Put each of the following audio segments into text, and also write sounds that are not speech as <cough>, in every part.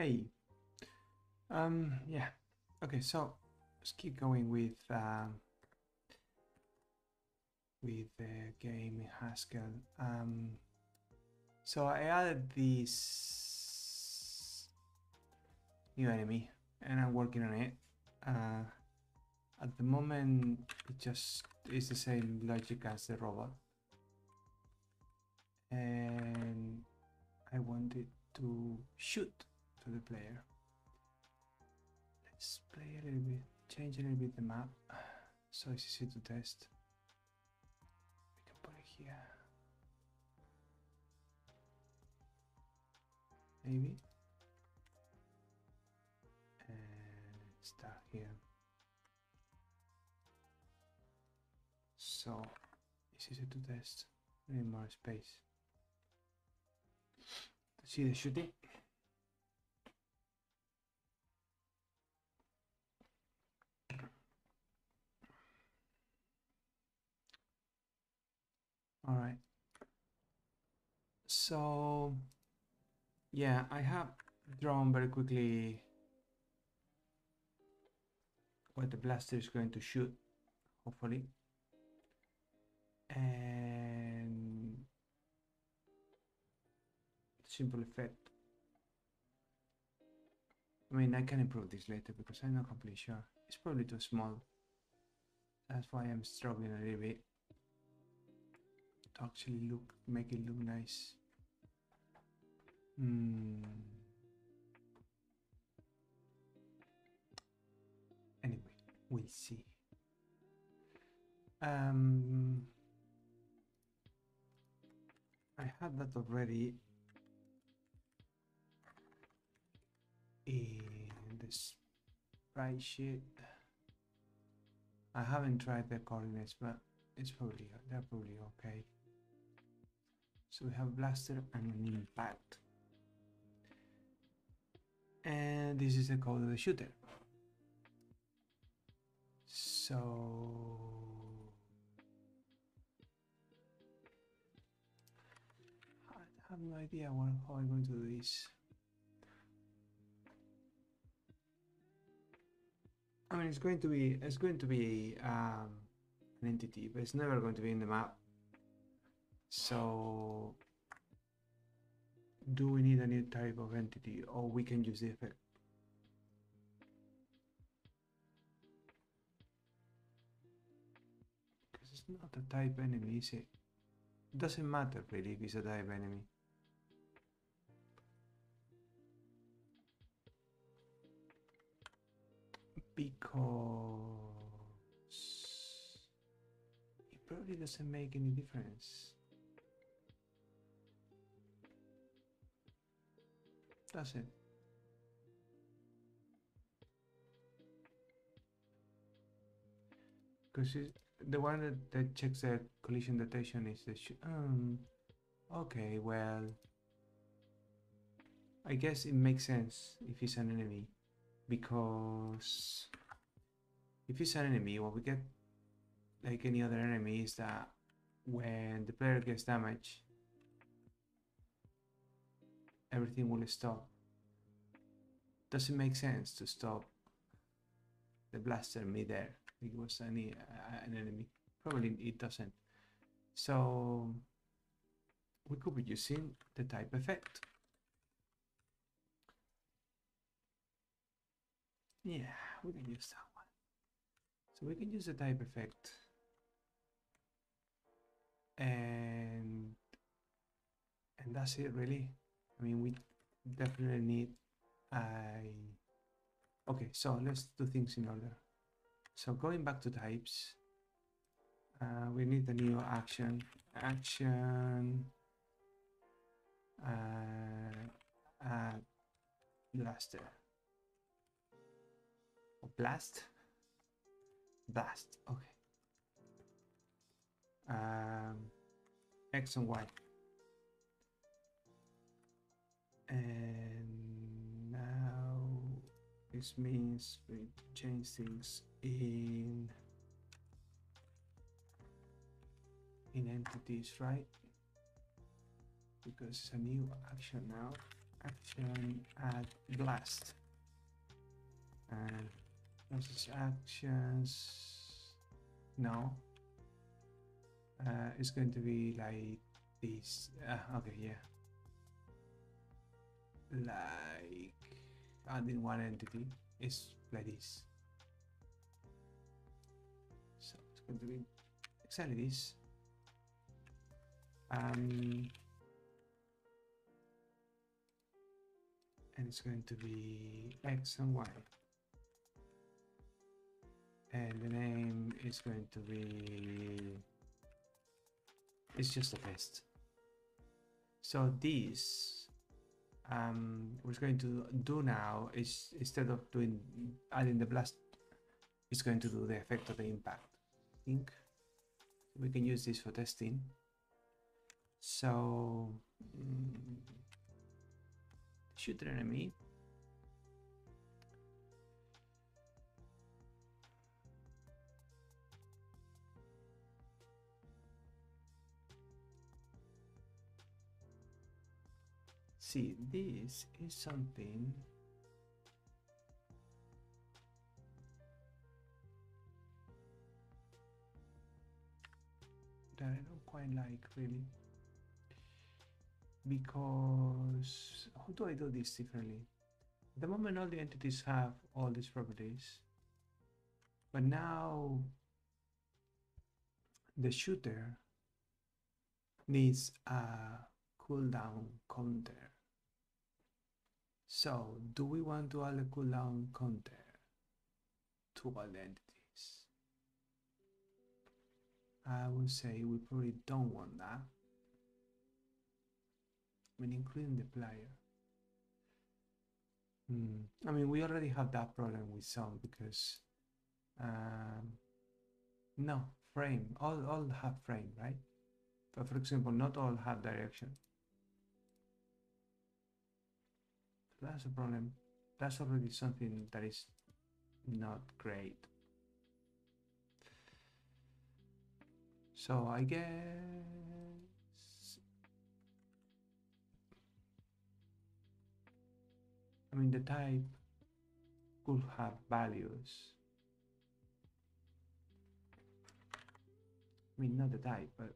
Hey. Um, yeah. Okay, so let's keep going with um, with the game in Haskell. Um, so I added this new enemy, and I'm working on it. Uh, at the moment, it just is the same logic as the robot, and I want it to shoot to the player. Let's play a little bit, change a little bit the map, so it's easy to test. We can put it here. Maybe. And start here. So it's easy to test. Need more space. To see the shooting. All right. So, yeah, I have drawn very quickly what the blaster is going to shoot, hopefully. And simple effect. I mean, I can improve this later because I'm not completely sure. It's probably too small. That's why I'm struggling a little bit actually look, make it look nice. Hmm. Anyway, we'll see. Um, I had that already in the sprite sheet. I haven't tried the coordinates, but it's probably they're probably okay. So we have blaster and an impact. And this is the code of the shooter. So I have no idea what, how I'm going to do this. I mean, it's going to be it's going to be um, an entity, but it's never going to be in the map. So, do we need a new type of entity, or we can use the effect? Because it's not a type enemy, is it? Doesn't matter really if it's a type enemy. because it probably doesn't make any difference. Does it? Because the one that, that checks the collision detection is the um okay well I guess it makes sense if it's an enemy because if it's an enemy, what we get like any other enemy is that when the player gets damaged, everything will stop. Does it make sense to stop the blaster mid-air. It was any uh, an enemy. Probably it doesn't. So we could be using the type effect. Yeah, we can use that one. So we can use the type effect. And and that's it really. I mean we definitely need I okay so let's do things in order. So going back to types uh, we need a new action action uh, add blaster. Blast? Blast okay. Um x and y and now this means we need to change things in in entities right? Because it's a new action now. Action add blast. And process actions no. Uh, it's going to be like this. Uh, okay yeah like adding one entity. Is like this. So it's going to be exactly this. Um and it's going to be x and y. And the name is going to be it's just a test. So this um we're going to do now is instead of doing adding the blast it's going to do the effect of the impact I think we can use this for testing. So mm, shoot an enemy see this is something that I don't quite like really. Because how do I do this differently? The moment all the entities have all these properties but now the shooter needs a cooldown counter so do we want to add a cooldown counter to all entities I would say we probably don't want that I mean, including the player. Hmm. I mean, we already have that problem with some because, um, no, frame, all, all have frame, right? But for example, not all have direction. That's a problem. That's already something that is not great. So I guess I mean, the type could have values. I mean, not the type, but.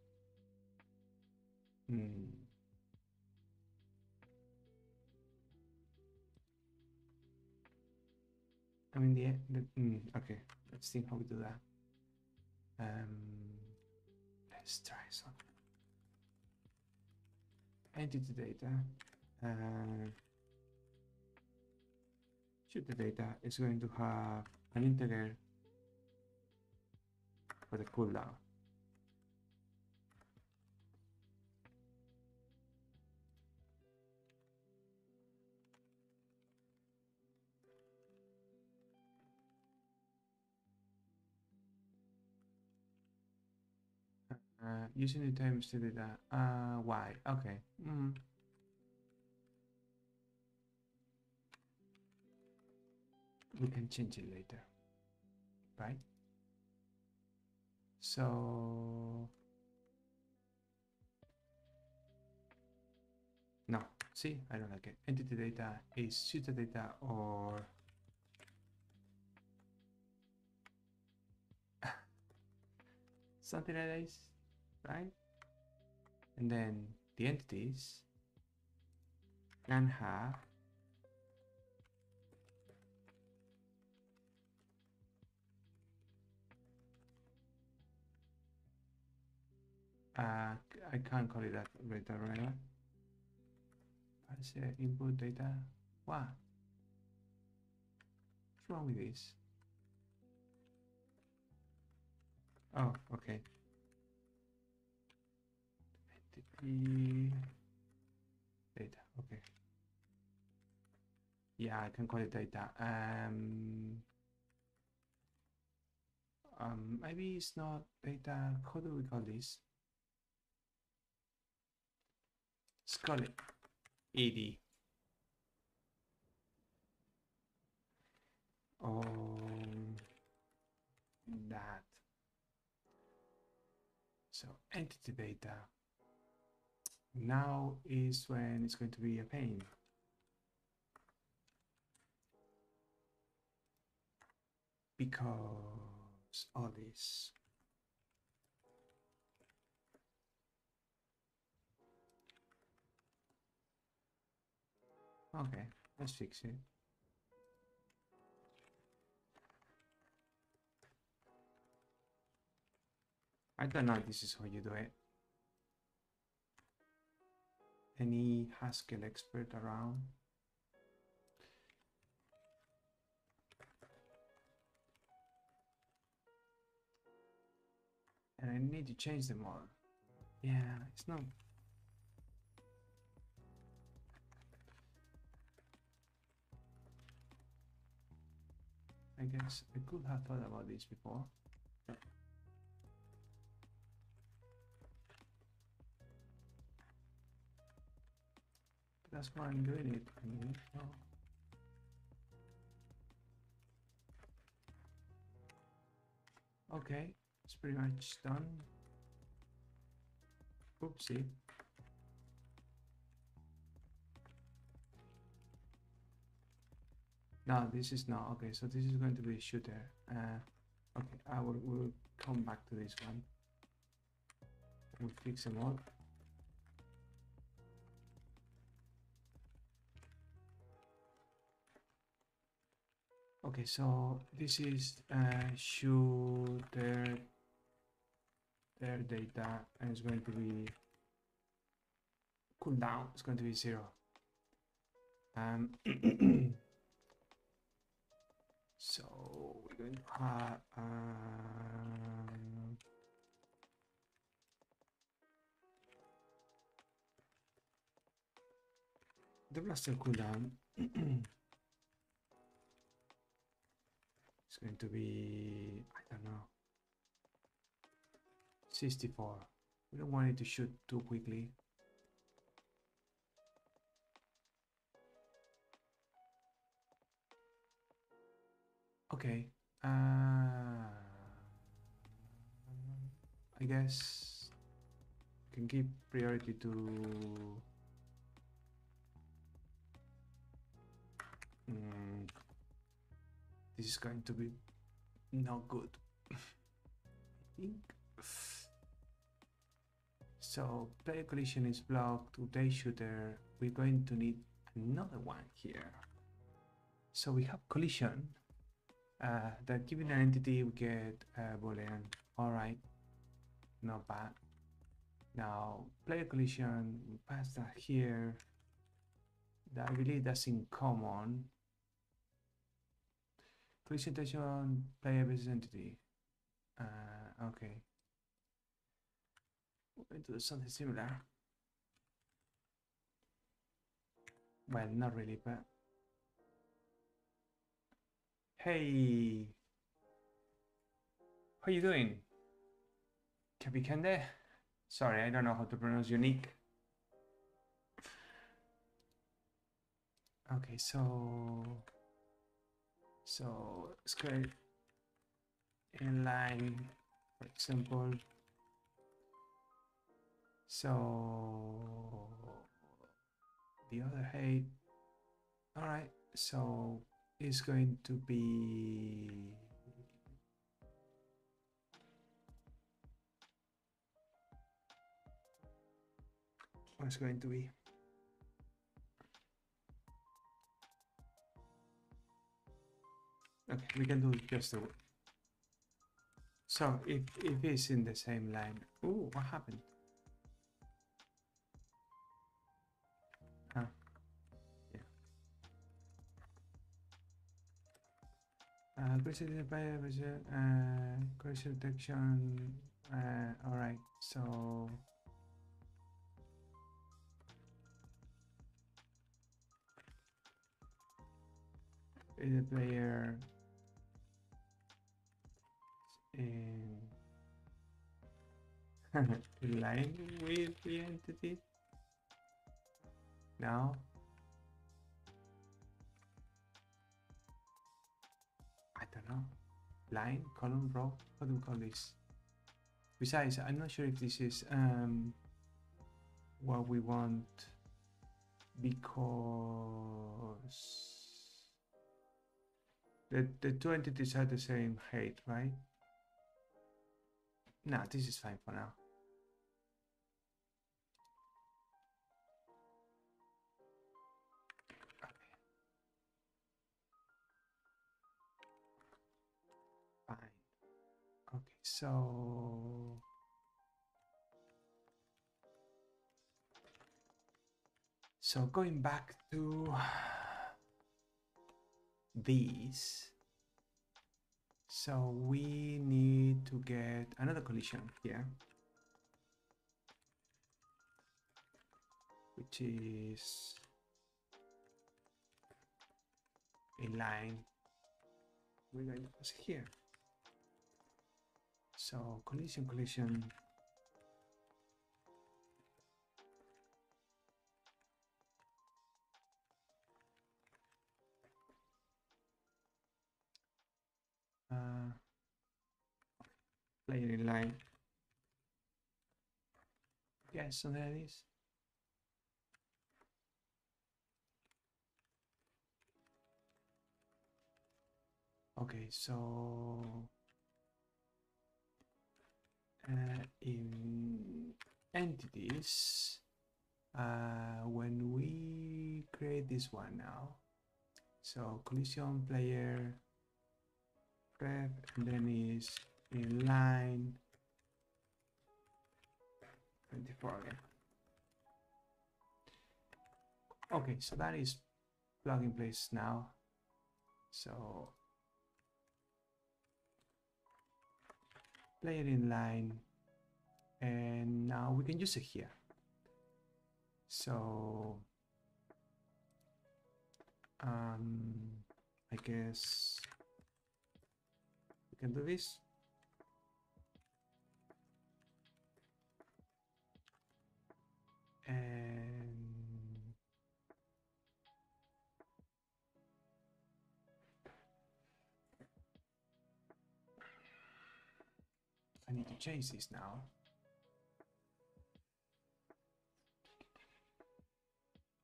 Hmm. I mean, the. the mm, okay, let's see how we do that. Um, let's try something. Entity data. Uh, shoot the data is going to have an integer for the cooldown. Uh, using the times to data. Uh, why? Okay. Mm. we can change it later right so no see I don't like it entity data is shooter data or <laughs> something like this right and then the entities can have uh, I can't call it that data right now. I say input data. What? What's wrong with this? Oh, okay. Data. Okay. Yeah, I can call it data. Um. Um, maybe it's not data. How do we call this? Scully. AD. Um, that. So entity data now is when it's going to be a pain. Because all this. Okay, let's fix it. I don't know this is how you do it. Any Haskell expert around? And I need to change them all. Yeah, it's not I guess I could have thought about this before. That's why I'm doing it. Okay, it's pretty much done. Oopsie. No, this is not. Okay, so this is going to be a shooter. Uh, okay, I will will come back to this one. We'll fix them all. Okay, so this is uh, shooter their data and it's going to be cooldown. It's going to be zero. Um, <clears throat> So we're going to have um, the blaster cooldown <clears throat> going to be I don't know 64. We don't want it to shoot too quickly. Okay. Uh, I guess can give priority to mm, this is going to be not good. <laughs> I think. So player collision is blocked. Day shooter. We're going to need another one here. So we have collision uh, that given an entity we get a boolean all right not bad now player collision pass that here that I believe that's in common tension player versus entity uh, okay we're going to do something similar well not really but Hey, how are you doing? Kapikende? Sorry, I don't know how to pronounce unique. Okay, so so square inline, for example. So the other height. All right, so it's going to be what's going to be okay we can do just the so if if it's in the same line oh what happened Uh, critical uh, critical detection. Uh, all right, so the player in line with the entity now I don't know, line, column, row, what do we call this? Besides, I'm not sure if this is um, what we want because The, the two entities are the same height, right? No, this is fine for now. Fine. Okay, so so going back to these so we need to get another collision here which is a line. We're going to pass here. So collision collision player in line. Yes, so there it is. Okay, so uh, in entities, uh, when we create this one now, so collision player prep and then is in line 24 again. Okay, so that is plug in place now. So play it in line and now we can use it here. So um, I guess we can do this. And I need to change this now.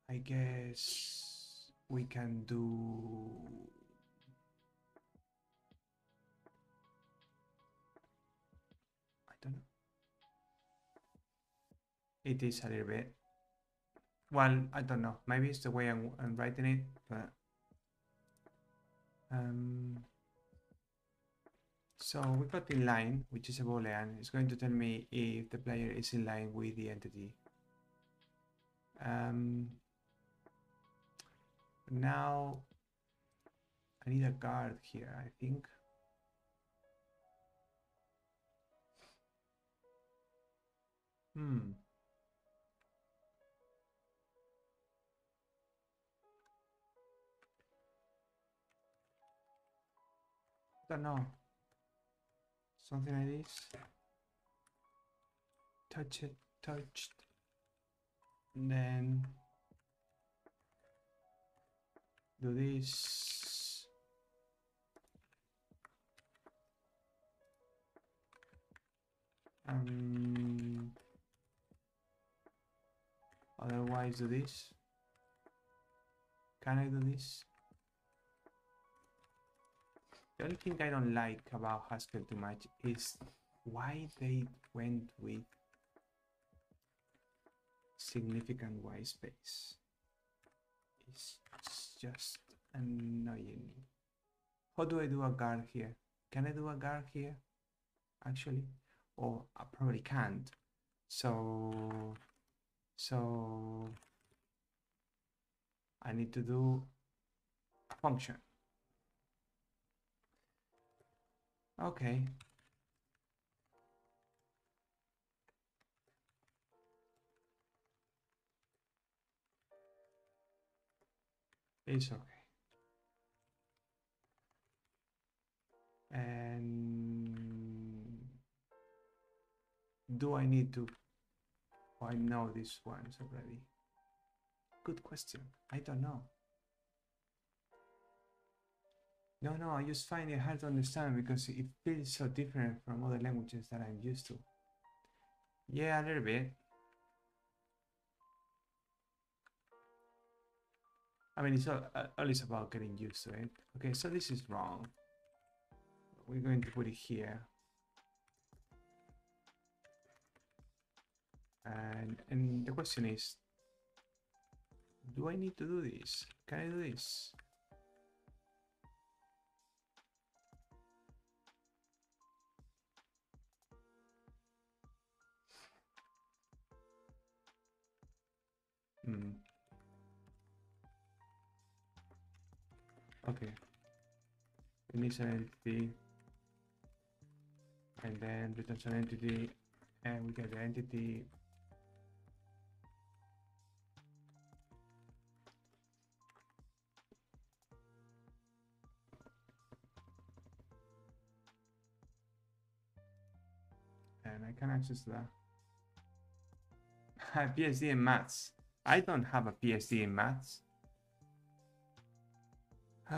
I guess we can do It is a little bit. Well, I don't know. Maybe it's the way I'm, I'm writing it, but um. So we got in line, which is a boolean. It's going to tell me if the player is in line with the entity. Um, now I need a guard here, I think. Hmm. Don't know. Something like this. Touch it, touched. And then do this. Um, otherwise do this. Can I do this? The only thing I don't like about Haskell too much is why they went with significant white space. It's just annoying. How do I do a guard here? Can I do a guard here? Actually, or I probably can't. So, so I need to do a function. Okay. It's okay. And do I need to? Oh, I know these ones already. Good question. I don't know. No, no, I just find it hard to understand because it feels so different from other languages that I'm used to. Yeah, a little bit. I mean, it's all, uh, all about getting used to it. Okay, so this is wrong. We're going to put it here. And, and the question is, do I need to do this? Can I do this? Hmm. Okay. Initial entity and then returns an entity and we get the entity and I can access that. <laughs> Ah, PhD in maths. I don't have a PhD in maths. Uh,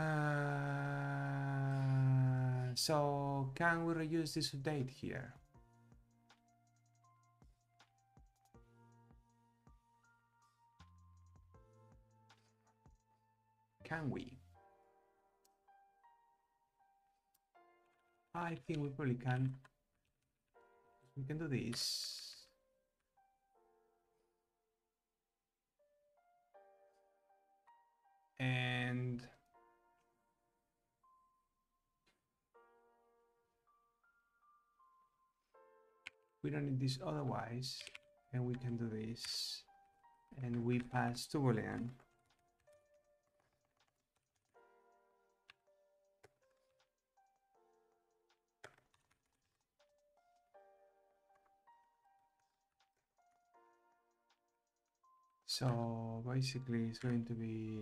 so can we reuse this date here? Can we? I think we probably can. We can do this. And we don't need this otherwise and we can do this and we pass to boolean so basically it's going to be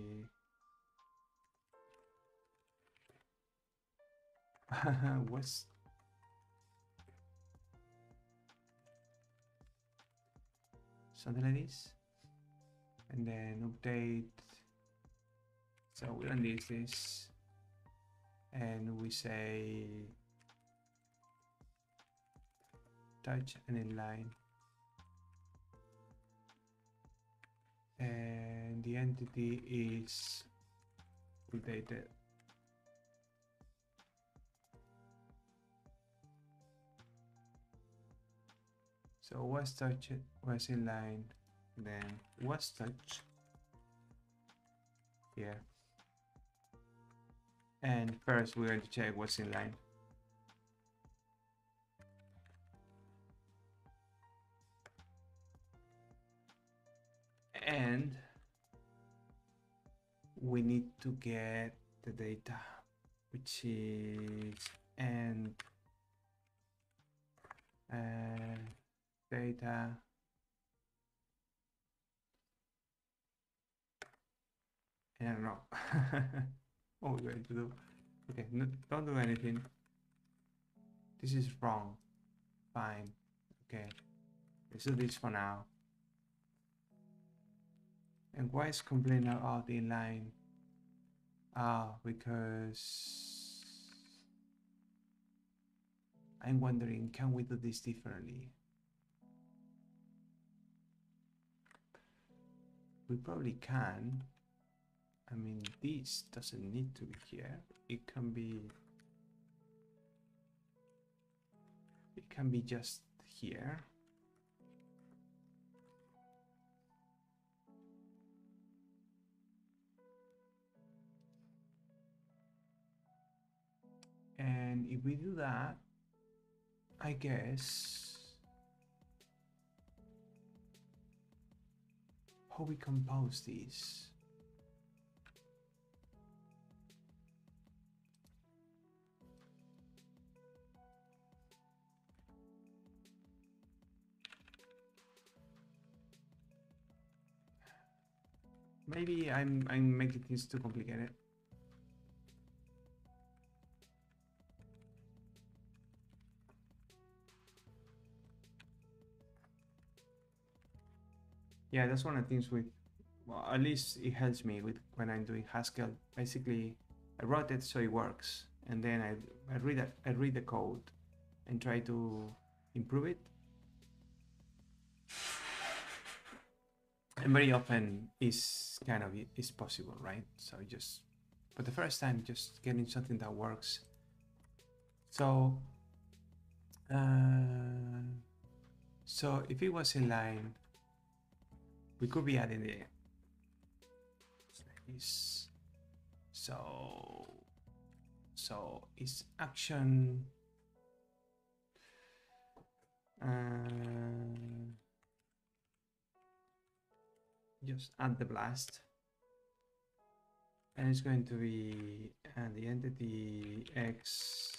<laughs> what's something like this and then update. So we run this this. And we say touch and inline and the entity is updated So was touch was in line, then was touch here. And first we're going to check what's in line. And we need to get the data, which is and and data. I don't know. <laughs> What we're going to do. Okay no, don't do anything. This is wrong. Fine. Okay. Let's do this for now. And why is complaining about the inline ah because I'm wondering can we do this differently we probably can. I mean, this doesn't need to be here. It can be... It can be just here. And if we do that, I guess how we compose these. Maybe I'm I'm making things too complicated. Yeah, that's one of the things with, well, at least it helps me with when I'm doing Haskell. Basically, I wrote it so it works, and then I, I read it, I read the code, and try to improve it. and very often is kind of is possible, right? So just, but the first time, just getting something that works. So, uh, so if it was in line, we could be adding the is so so it's action. Uh, just add the blast. And it's going to be and the entity x.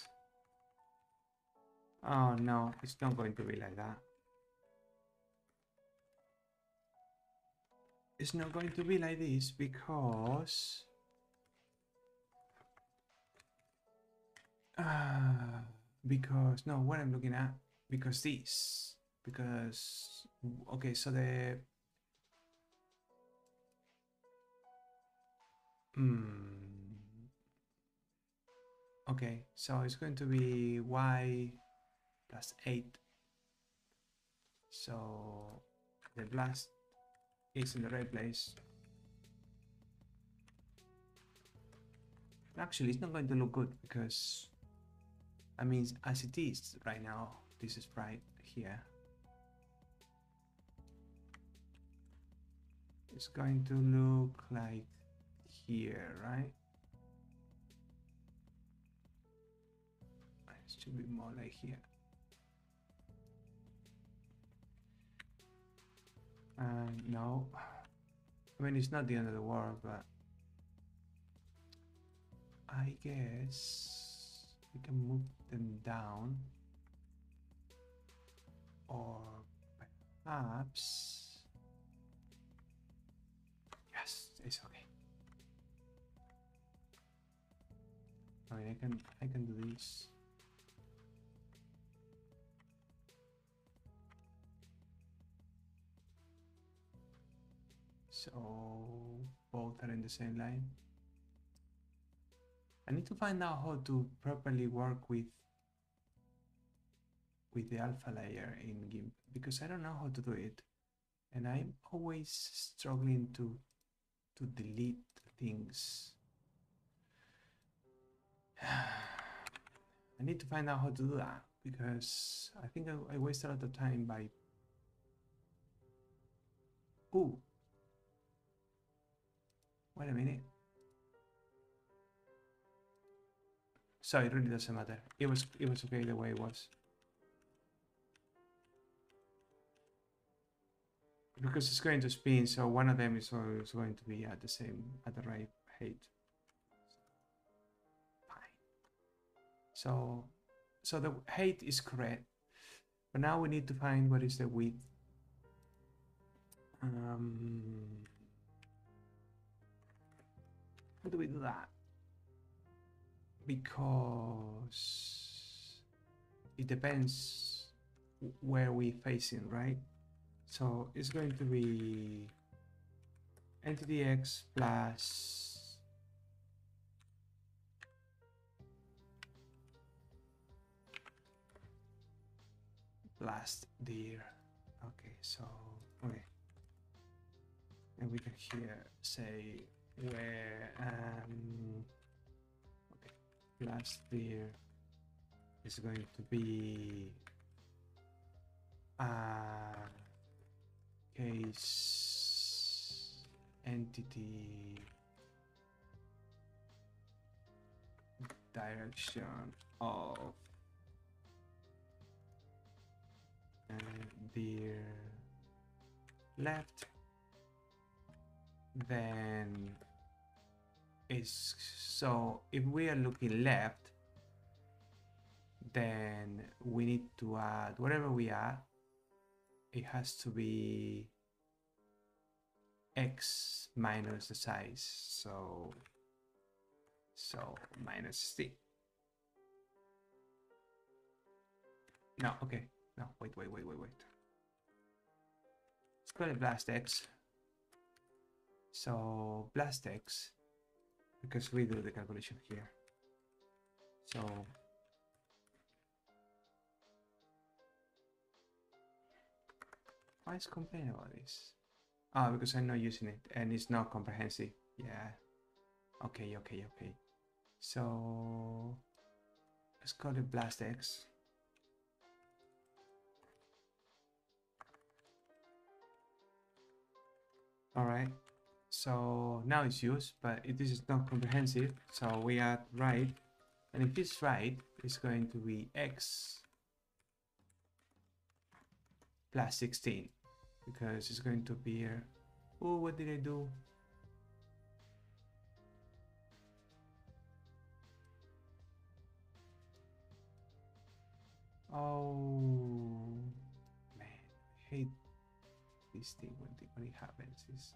Oh no it's not going to be like that it's not going to be like this because uh, because no what I'm looking at because this because okay so the hmm okay so it's going to be y plus 8 so the blast is in the right place. Actually it's not going to look good because I mean as it is right now this is right here. It's going to look like here right? It should be more like here and no I mean it's not the end of the world but I guess we can move them down. Or perhaps yes it's okay. I mean I can I can do this so both are in the same line I need to find out how to properly work with with the alpha layer in GIMP because I don't know how to do it and I'm always struggling to to delete things. <sighs> I need to find out how to do that because I think I, I waste a lot of time by Ooh. Wait a minute. So it really doesn't matter. It was it was okay the way it was. Because it's going to spin, so one of them is always going to be at the same at the right height. Fine. So so the height is correct. But now we need to find what is the width. Um, how do we do that? because it depends where we're facing, right? So it's going to be entity x plus last dir. Okay, so okay, and we can here say where um last year is going to be a case entity direction of and the left then is so if we are looking left then we need to add whatever we add it has to be x minus the size. So so minus c. No okay. No wait wait wait wait wait. Let's call it blast x. So blast x because we do the calculation here. So why is complaining about this? Oh, because I'm not using it and it's not comprehensive. Yeah. Okay, okay, okay. So let's call it blast X. All right. So now it's used, but it is not comprehensive. So we add right, and if it's right, it's going to be X plus 16 because it's going to appear. Oh, what did I do? Oh man, I hate this thing when, it happens. Is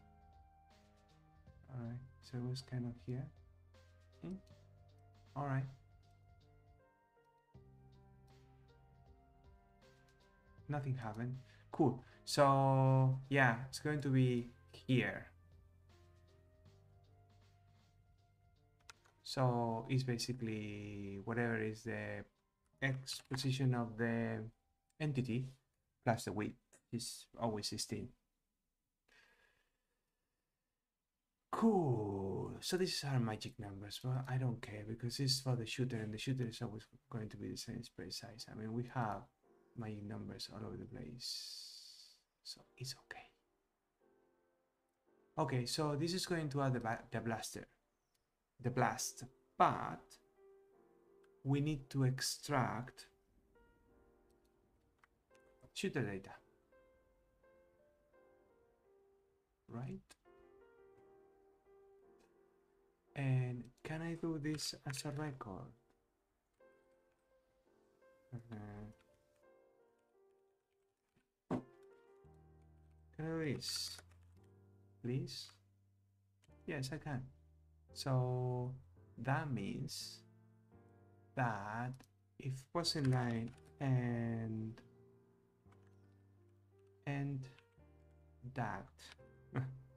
all right. So it was kind of here. Hmm? All right. Nothing happened. Cool. So yeah, it's going to be here. So it's basically whatever is the x position of the entity plus the width is always 16. Cool. So these are magic numbers, but I don't care because it's for the shooter and the shooter is always going to be the same space size. I mean, we have magic numbers all over the place, so it's okay. Okay, so this is going to add the, the blaster, the blast, but we need to extract shooter data, right? And can I do this as a record? Uh. Can I do this? Please? Yes, I can. So that means that if was in line and and that <laughs>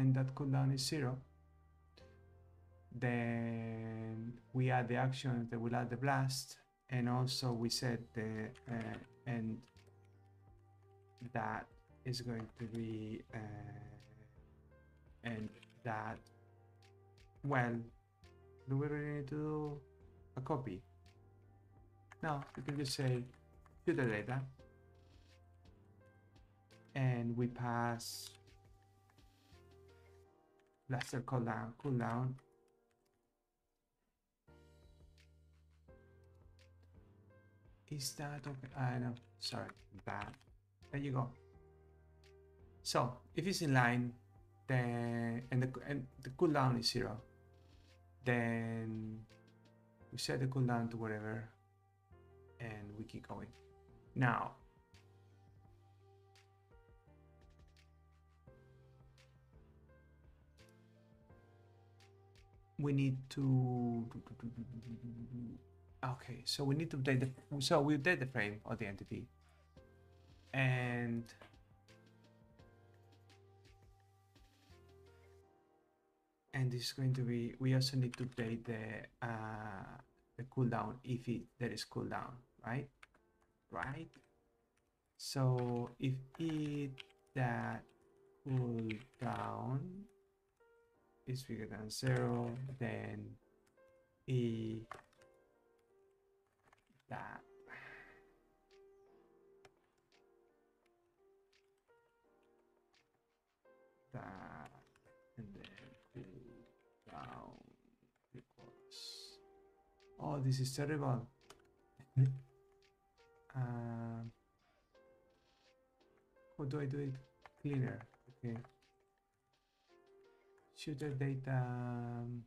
and that cooldown is zero. Then we add the action that will add the blast and also we set the uh, and that is going to be uh, and that. Well do we really need to do a copy? No we can just say to the data. And we pass blaster cooldown cooldown is that okay I uh, know sorry that there you go so if it's in line, then and the and the cooldown is zero, then we set the cooldown to whatever, and we keep going. Now. We need to okay so we need to update the so we update the frame of the entity. And and this is going to be we also need to update the uh, the cooldown if it, there is cooldown right? Right? So if it that cooldown is bigger than zero then e that that and then down equals. Oh, this is terrible. <laughs> uh, how do I do it cleaner? Okay. Shooter data um,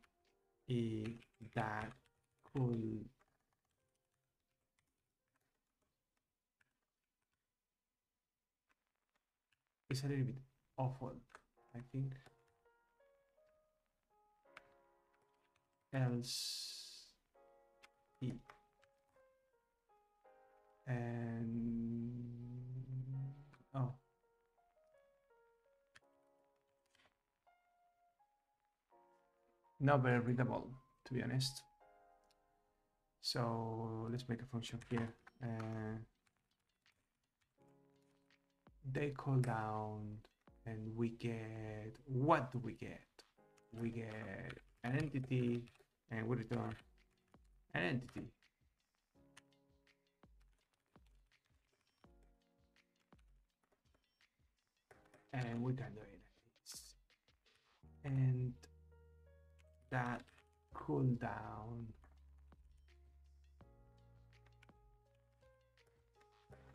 that cool it's a little bit awful, I think. Else and not very readable to be honest So let's make a function here. Uh, they call down and we get, what do we get? We get an entity and we return an entity. And we can do it. And that cooldown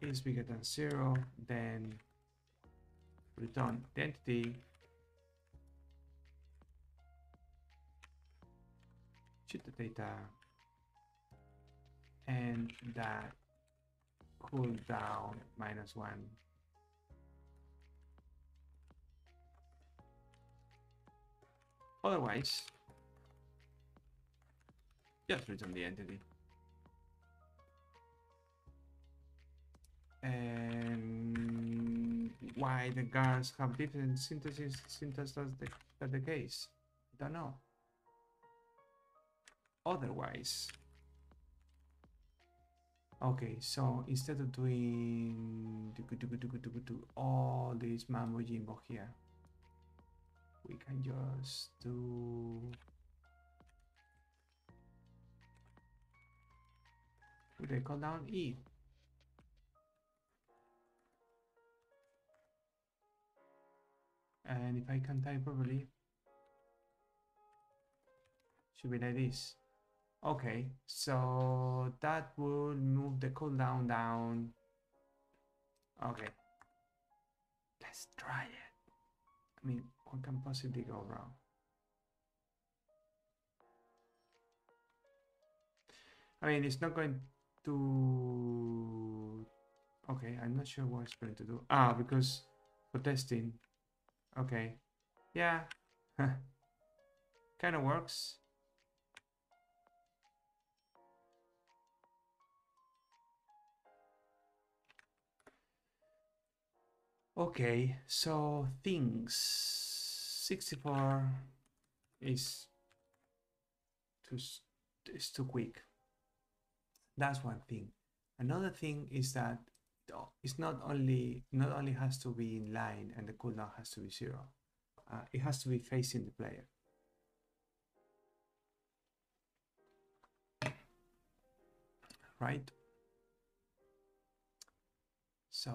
is bigger than zero, then return identity. Shoot the data. And that cooldown minus one. Otherwise just return the entity. And why the guards have different synthesis syntax that's the, the case? I don't know. Otherwise. Okay so instead of doing all this mambo jimbo here we can just do they call down e and if I can type properly should be like this. Okay so that will move the cooldown down. Okay. Let's try it. I mean what can possibly go wrong? I mean it's not going to okay I'm not sure what it's going to do ah because for testing Okay. Yeah. <laughs> kind of works. Okay, so things 64 is too is too quick. That's one thing. Another thing is that it's not only not only has to be in line and the cooldown has to be zero. Uh, it has to be facing the player. Right? So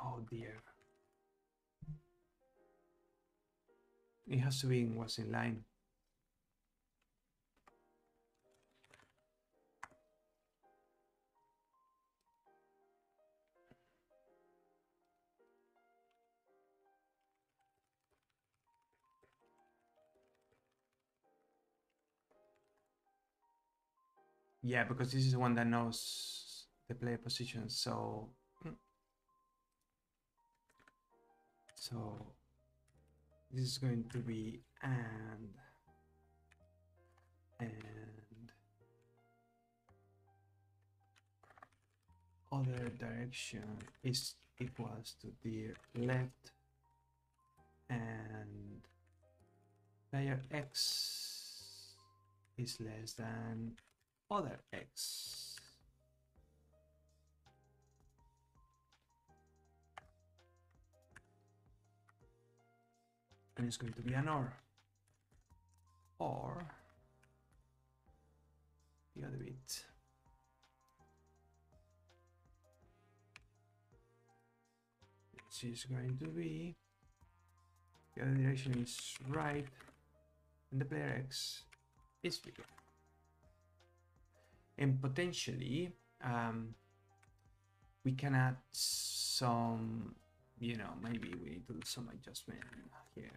oh dear. It has to be in what's in line. Yeah, because this is the one that knows the player position. So, hmm. so this is going to be and and other direction is equals to the left and player x is less than other x. And it's going to be an or. Or the other bit. This is going to be the other direction is right and the player x is bigger and potentially um, we can add some you know maybe we need to do some adjustment here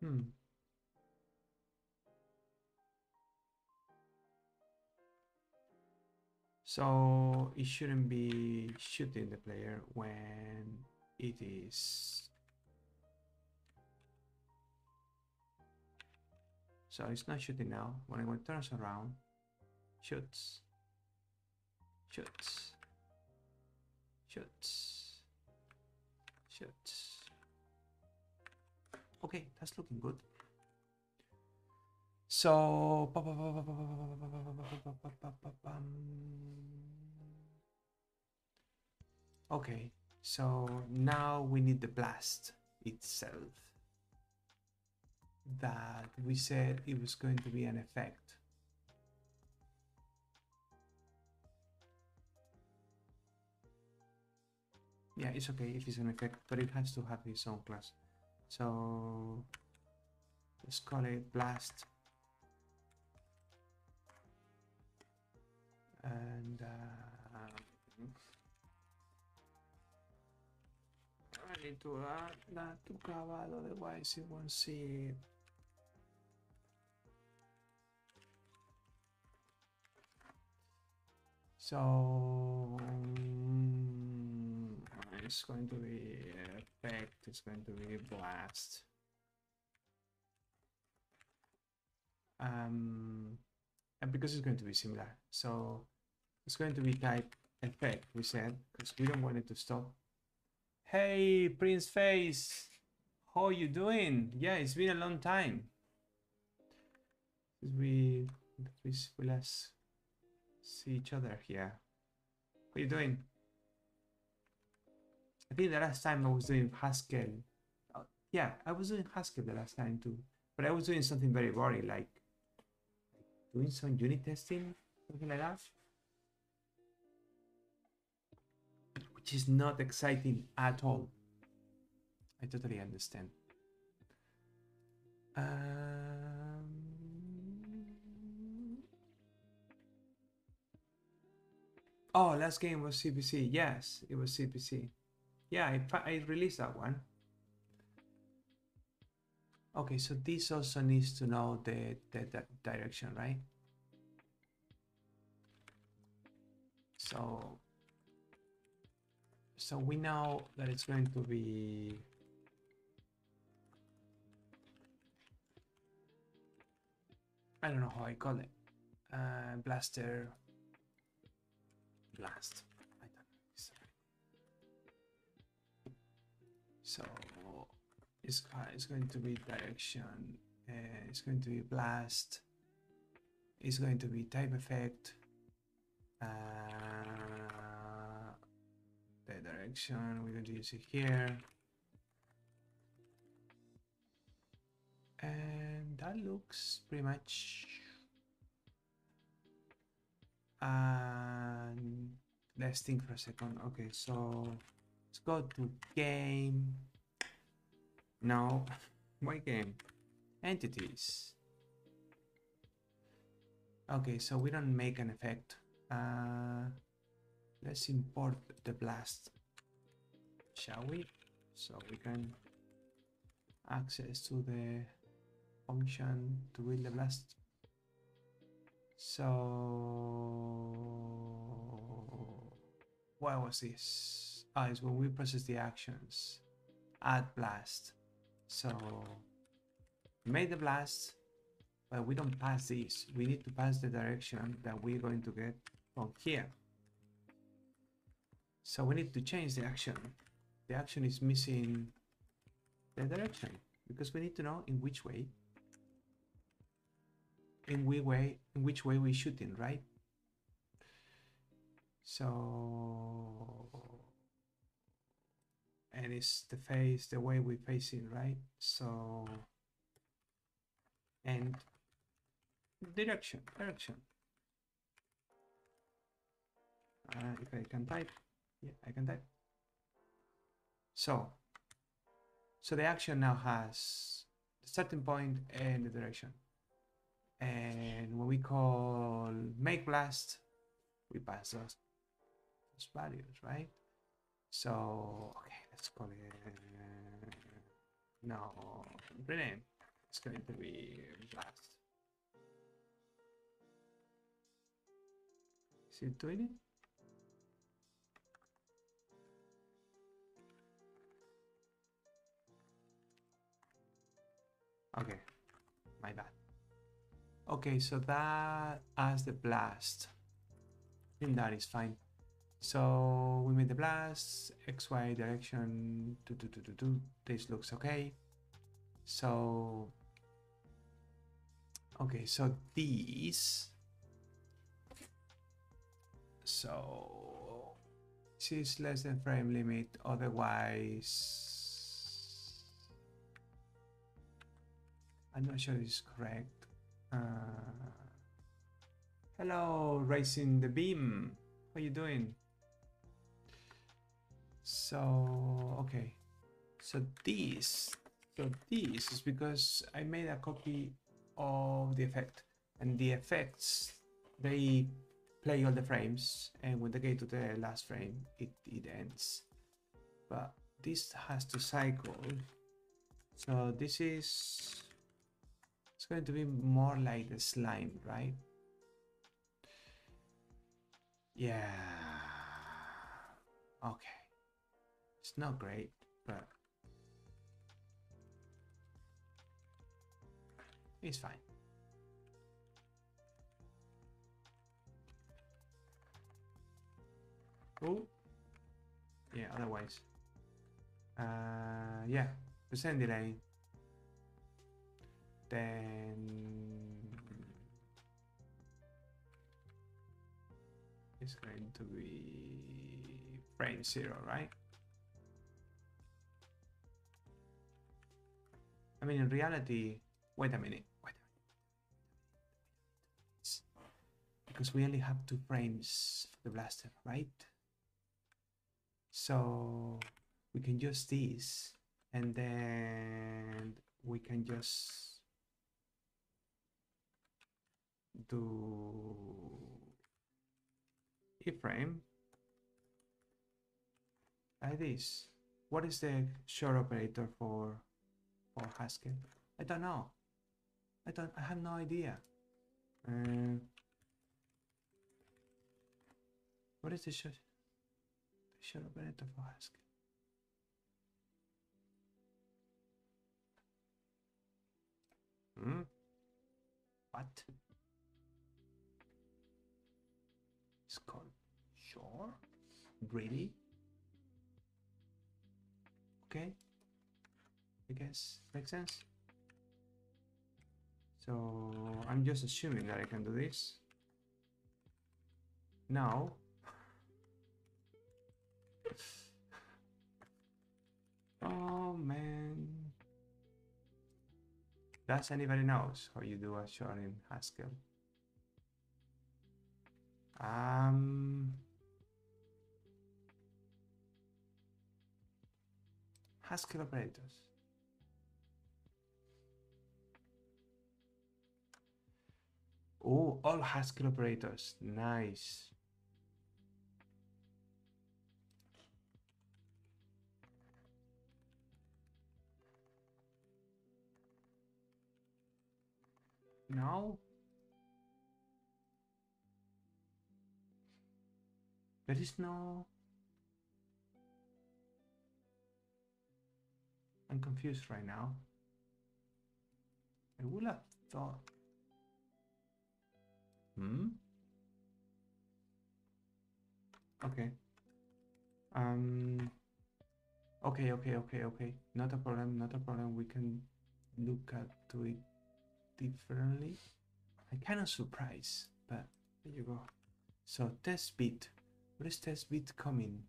Hmm. So it shouldn't be shooting the player when it is so it's not shooting now. When it turns around shoots. Shoots. Shoots. Shoots. Okay that's looking good so okay so now we need the blast itself that we said it was going to be an effect yeah it's okay if it's an effect but it has to have its own class so let's call it blast and uh, I need to add that to Cabal otherwise it won't see it so it's going to be effect, it's going to be blast. Um, and because it's going to be similar, so it's going to be type effect, we said, because we don't want it to stop. Hey, Prince Face, how you doing? Yeah, it's been a long time. We, we, we last see each other here. How you doing? I think the last time I was doing Haskell. Uh, yeah, I was doing Haskell the last time too. But I was doing something very boring, like doing some unit testing, something like that. Which is not exciting at all. I totally understand. Um, oh, last game was CPC. Yes, it was CPC. Yeah, I, I released that one. Okay, so this also needs to know the, the, the direction, right? So, so we know that it's going to be I don't know how I call it. Uh, blaster blast. So it's, uh, it's going to be direction, uh, it's going to be blast, it's going to be type effect, uh, direction, we're going to use it here. And that looks pretty much and let's think for a second okay so Let's go to game. No, my <laughs> game? Entities. Okay, so we don't make an effect. Uh, let's import the blast, shall we? So we can access to the function to build the blast. So what was this? uh, is when we process the actions add blast so made the blast but we don't pass this we need to pass the direction that we're going to get from here so we need to change the action. The action is missing the direction because we need to know in which way in which way in which way we're shooting right? So and it's the face the way we face it right? So and direction direction. Uh, if I can type yeah I can type. So so the action now has the starting point and the direction. And when we call make blast we pass those, those values right? So okay let's call it no rename it's going to be blast is it doing it Okay, my bad. Okay, so that as the blast. I think that is fine. So we made the blast, XY direction, do, do, do, do, do. this looks okay. So, okay, so these, so this is less than frame limit, otherwise, I'm not sure is correct. Uh, hello, Racing the Beam, how you doing? So, okay. So this, so this is because I made a copy of the effect and the effects, they play all the frames and when they get to the last frame, it, it ends. But this has to cycle. So this is, it's going to be more like the slime, right? Yeah. Okay. It's not great, but it's fine. Oh, yeah, otherwise. Uh, yeah, percent delay. Then it's going to be frame zero, right? I mean, in reality, wait a minute, wait a minute. Because we only have two frames for the blaster, right? So we can use this and then we can just do iframe like this. What is the short operator for for Haskell? I don't know. I don't. I have no idea. Uh, what is the short, the short operator for Haskell? Hmm. What? Short. Really? Okay. I guess makes sense. So I'm just assuming that I can do this. Now, <laughs> oh man, does anybody knows how you do a shot in Haskell? Um, Haskell operators. Oh, all Haskell operators. Nice. Now, There is no... I'm confused right now. I would have thought Hmm? Okay. Um. Okay, okay, okay, okay. Not a problem, not a problem. We can look at it differently. I'm kind of surprised, but there you go. So test bit. What is test bit coming?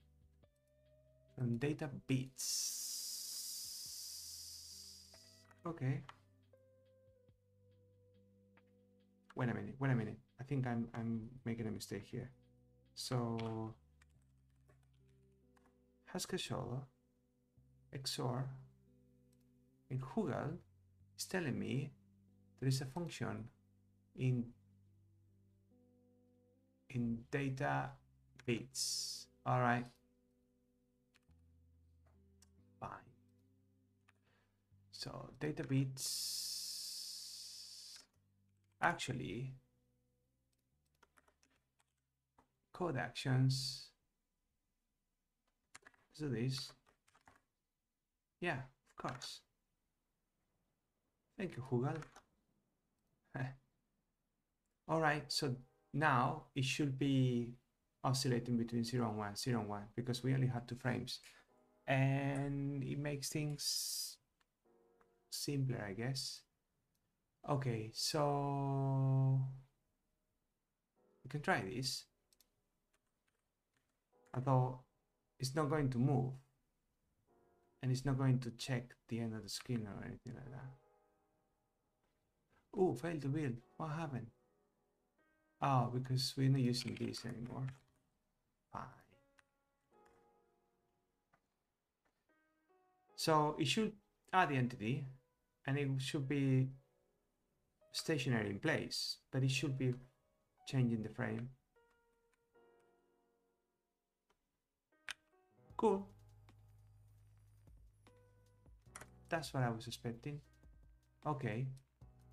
From data bits. Okay. Wait a minute, wait a minute. I think I'm I'm making a mistake here. So Haskell XOR in Google is telling me there is a function in in data bits. All right. So data bits actually code actions. Let's this. Yeah, of course. Thank you, Google. <laughs> All right, so now it should be oscillating between 0 and 1, 0 and 1, because we only have two frames. And it makes things simpler, I guess. Okay, so we can try this. Although it's not going to move. And it's not going to check the end of the screen or anything like that. Oh, failed to build. What happened? Oh, because we're not using this anymore. Fine. So it should add the entity and it should be stationary in place, but it should be changing the frame. Cool. That's what I was expecting. Okay.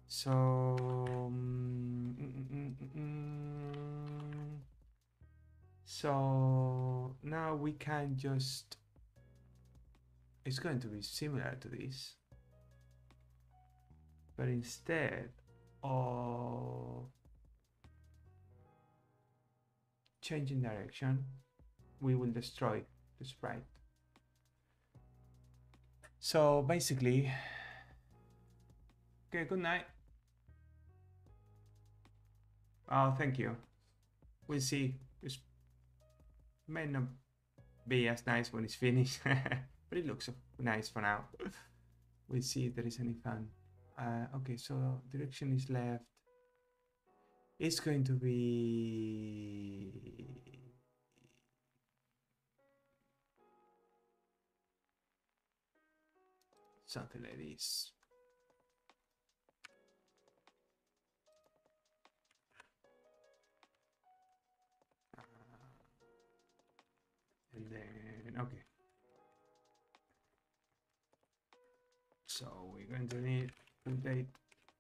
So... mm, mm, mm, so now we can just... It's going to be similar to this. But instead of changing direction, we will destroy the sprite. So basically, okay, good night. Oh, thank you. We'll see. It may not be as nice when it's finished, <laughs> but it looks nice for now. <laughs> We'll see if there is any fun. Uh, okay, so direction is left. It's going to be something like this. Uh, and then, okay. So we're going to need update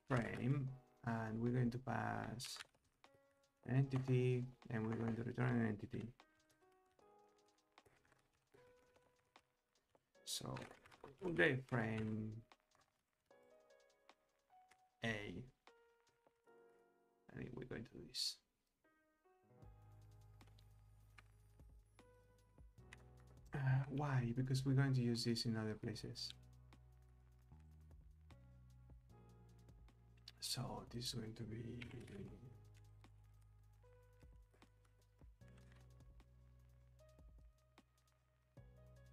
frame and we're going to pass entity and we're going to return an entity. So update frame A I think we're going to do this. Uh, why? Because we're going to use this in other places. So this is going to be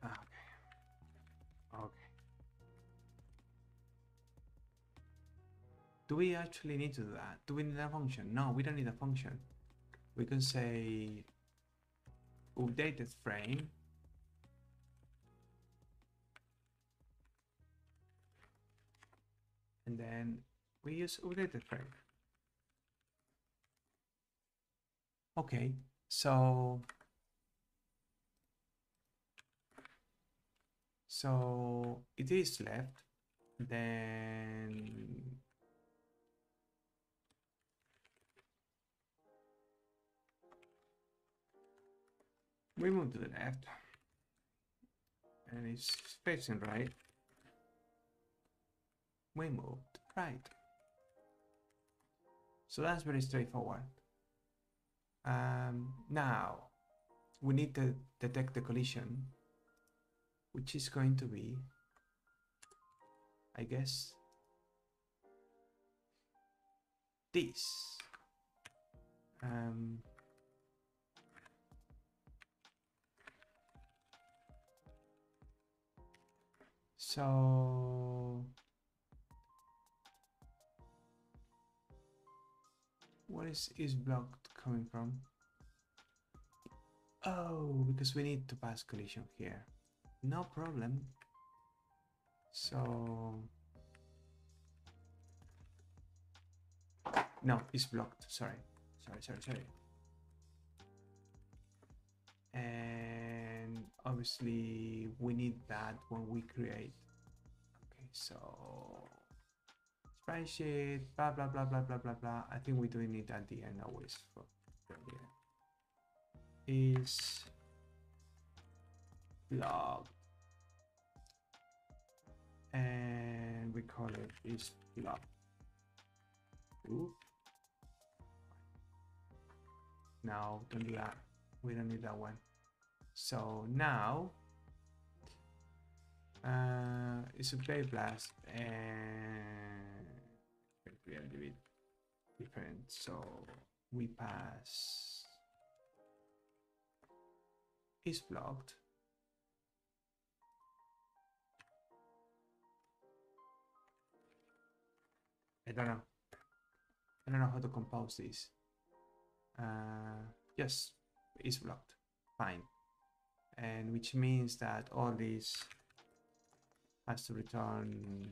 ah, okay. Okay. Do we actually need to do that? Do we need a function? No, we don't need a function. We can say updated frame and then we use updated frame. Okay, so so it is left, then we move to the left and it's facing right. We moved right so that's very straightforward. Um, now, we need to detect the collision, which is going to be, I guess, this. Um, so What is is blocked coming from? Oh, because we need to pass collision here. No problem. So... No, it's blocked. Sorry. Sorry, sorry, sorry. And obviously we need that when we create. Okay, so sprite sheet, blah, blah, blah, blah, blah, blah, blah. I think we're doing it at the end always. For, Is log and we call it is block. Ooh. No, don't do that. We don't need that one. So now uh, it's a play blast and different. So we pass is blocked. I don't know. I don't know how to compose this. Uh, yes, it's blocked. Fine. And which means that all this has to return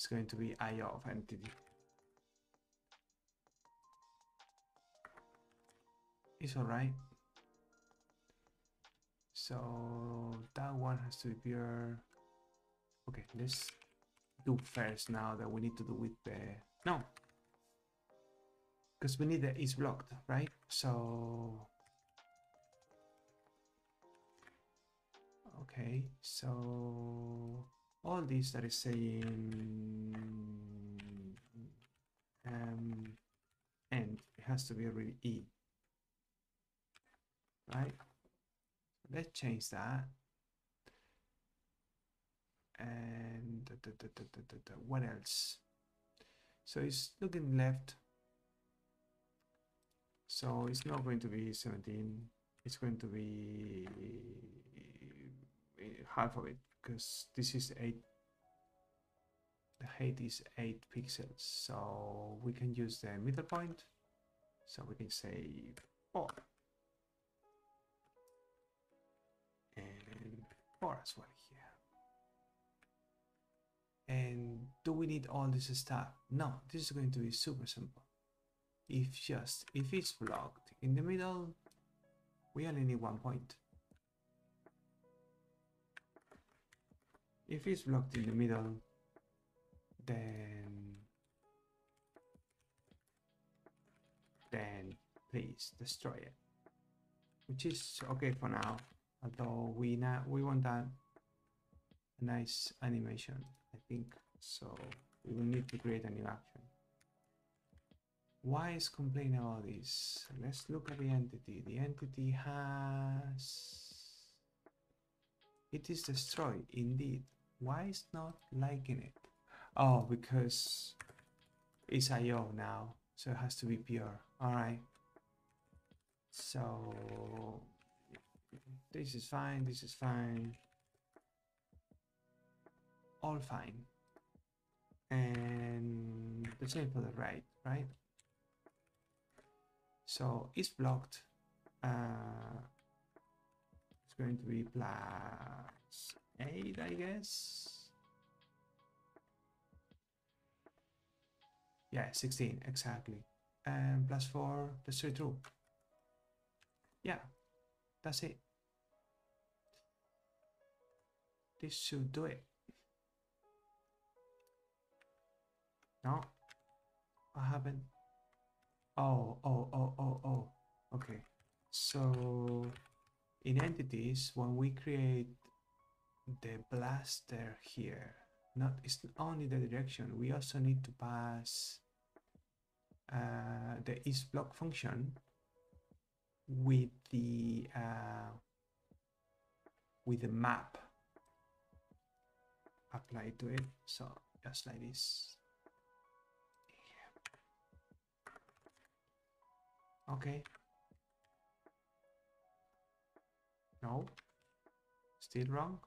it's going to be IO of entity. It's alright. So that one has to be. Okay, let's do first now that we need to do with the no because we need the is blocked right so okay so all these that is saying um and it has to be really e right? Let's change that. And da, da, da, what else? So it's looking left. So it's not going to be 17 it's going to be eh, half of it because this is 8 the height is 8 pixels. So we can use the middle point. So we can say 4 4 as well here. and do we need all this stuff? No, this is going to be super simple. If just, if it's blocked in the middle, we only need one point. If it's blocked in the middle, then then please destroy it. Which is okay for now, although we not we want that a nice animation. I think so. We will need to create a new action. Why is complaining about this? Let's look at the entity. The entity has... It is destroyed, indeed. Why is not liking it? Oh, because it's IO now, so it has to be pure. Alright. So... This is fine, this is fine all fine. And the same for the right, right? So it's blocked. Uh, it's going to be plus 8, I guess. Yeah, 16, exactly. And plus 4, that's straight true. Yeah, that's it. This should do it. No? What happened? Oh, oh, oh, oh, oh. Okay. So in entities, when we create the blaster here, not it's only the direction, we also need to pass uh, the is block function with the uh, with the map applied to it. So just like this. Okay. No. Still wrong?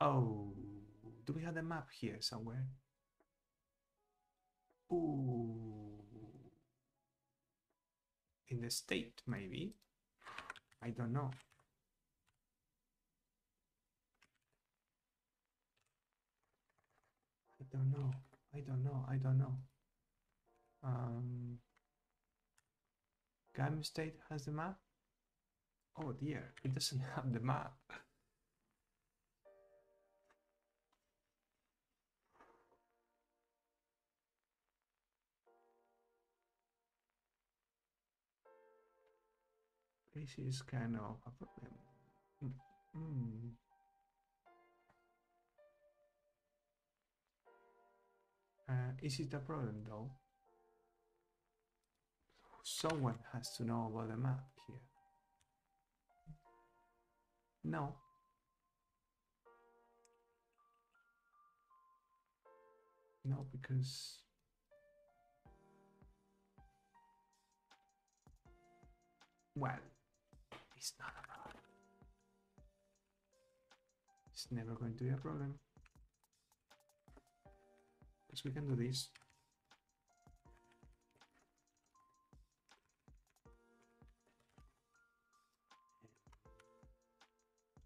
Oh, do we have the map here somewhere? Ooh. In the state, maybe? I don't know. Don't know. I don't know. I don't know. Um, Game State has the map? Oh dear, it doesn't <laughs> have the map. This is kind of a problem. Mm. Uh, is it a problem though? Someone has to know about the map here. No. No, because well, it's not a problem. It's never going to be a problem. Because we can do this.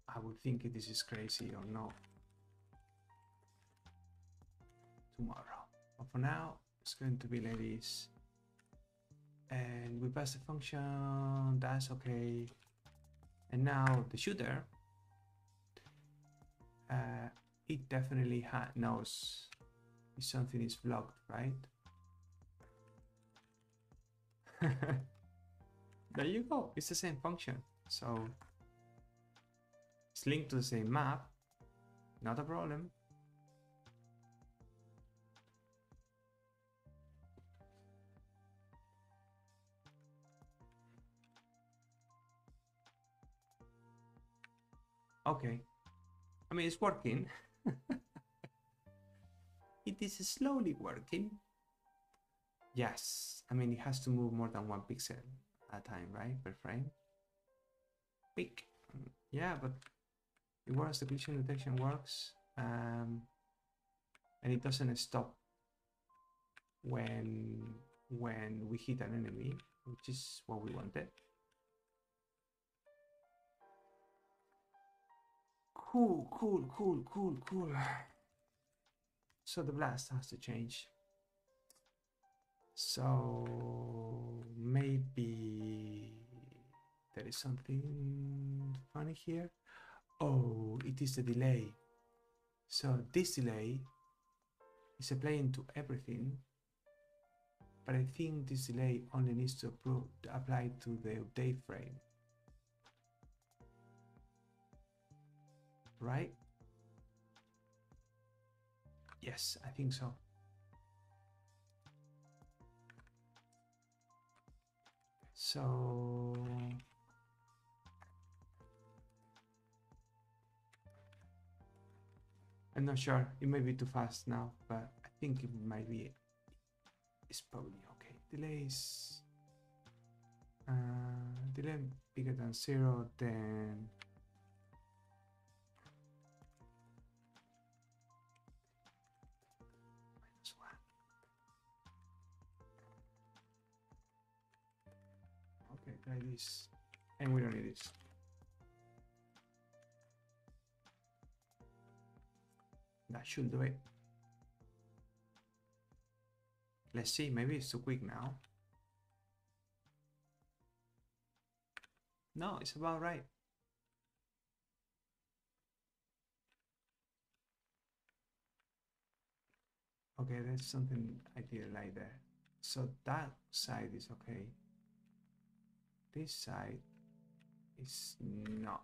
I would think this is crazy or not tomorrow. But for now, it's going to be like this. And we pass the function, that's okay. And now the shooter, uh, it definitely knows if something is blocked, right? <laughs> there you go, it's the same function. So it's linked to the same map, not a problem. Okay. I mean, it's working. <laughs> it is slowly working. Yes. I mean, it has to move more than one pixel at a time, right? Per frame. Big. Yeah, but it works. The collision detection works. Um, and it doesn't stop when when we hit an enemy, which is what we wanted. Cool, cool, cool, cool, cool. So the blast has to change. So maybe there is something funny here. Oh, it is the delay. So this delay is applying to everything, but I think this delay only needs to apply to the update frame. right? Yes, I think so. So... I'm not sure, it may be too fast now, but I think it might be, it's probably okay. Delays, uh, delay bigger than zero, then like this. And we don't need this. That should do it. Let's see maybe it's too quick now. No it's about right. Okay there's something I didn't like there. So that side is okay this side is not.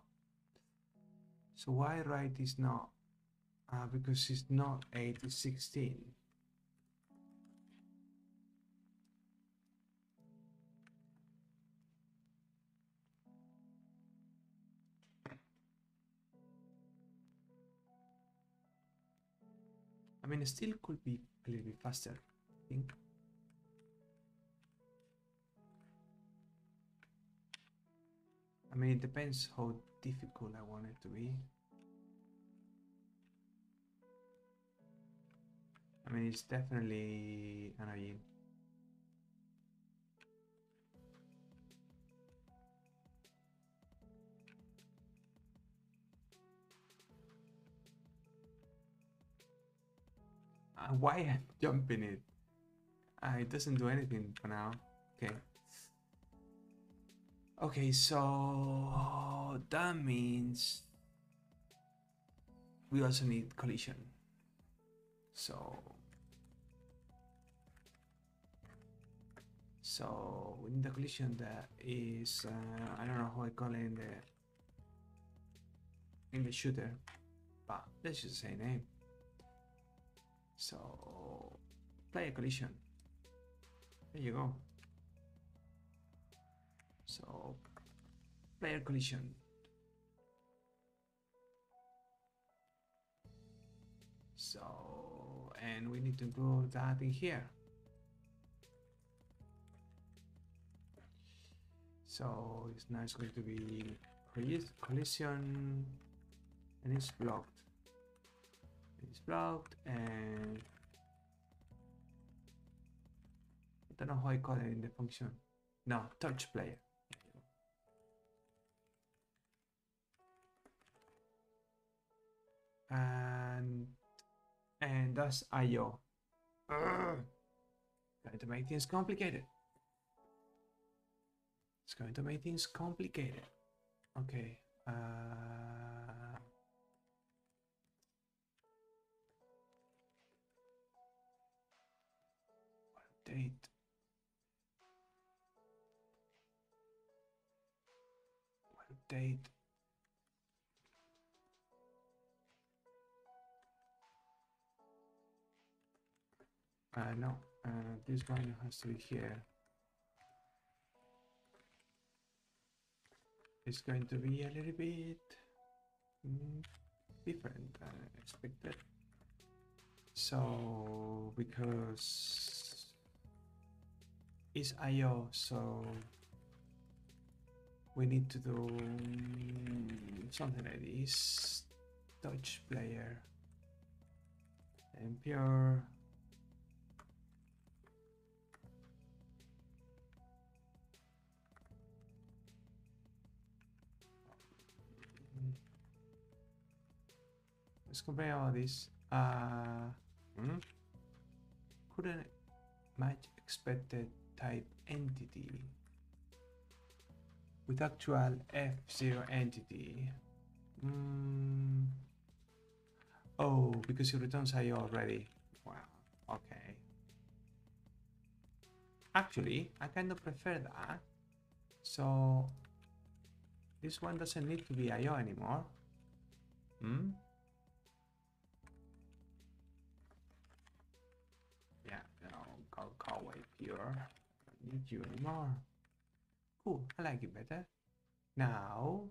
So why right is not? Uh, because it's not 8, it's 16. I mean, it still could be a little bit faster, I think. I mean, it depends how difficult I want it to be. I mean, it's definitely annoying. Uh, why I'm <laughs> jumping it? Uh, it doesn't do anything for now. Okay. Okay, so that means we also need collision. So so we need a collision that is uh, I don't know how I call it in the in the shooter, but let's just say name. So player collision. There you go. So, player collision. So, and we need to include that in here. So it's now it's going to be collision and it's blocked. It's blocked and I don't know how I call it in the function. No, touch player. And and that's IO. Ugh. Going to make things complicated. It's going to make things complicated. Okay. Uh, date? Date? Uh, no, uh, this one has to be here. It's going to be a little bit mm, different than expected. So, because it's IO, so we need to do something like this touch player and pure let's compare all this uh hmm? couldn't match expected type entity with actual F0 entity. Mm. Oh, because it returns IO already. Wow, okay. Actually, I kind of prefer that. So, this one doesn't need to be IO anymore. Hmm? Pure. Don't need you anymore. Cool, I like it better. Now,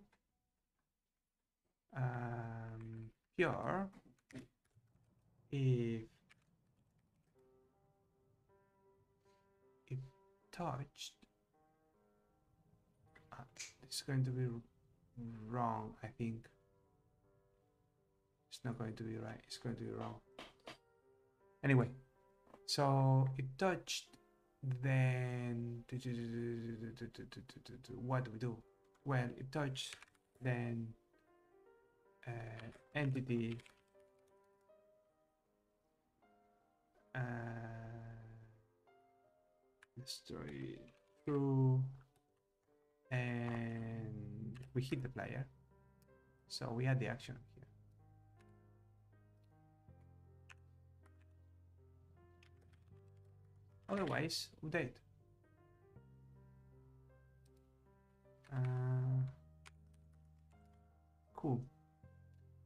um, pure, if if touched, uh, it's going to be wrong, I think. It's not going to be right, it's going to be wrong. Anyway, so it touched then what do we do? Well, it touch then uh, entity uh, destroy through and we hit the player so we had the action Otherwise, update. Uh, cool.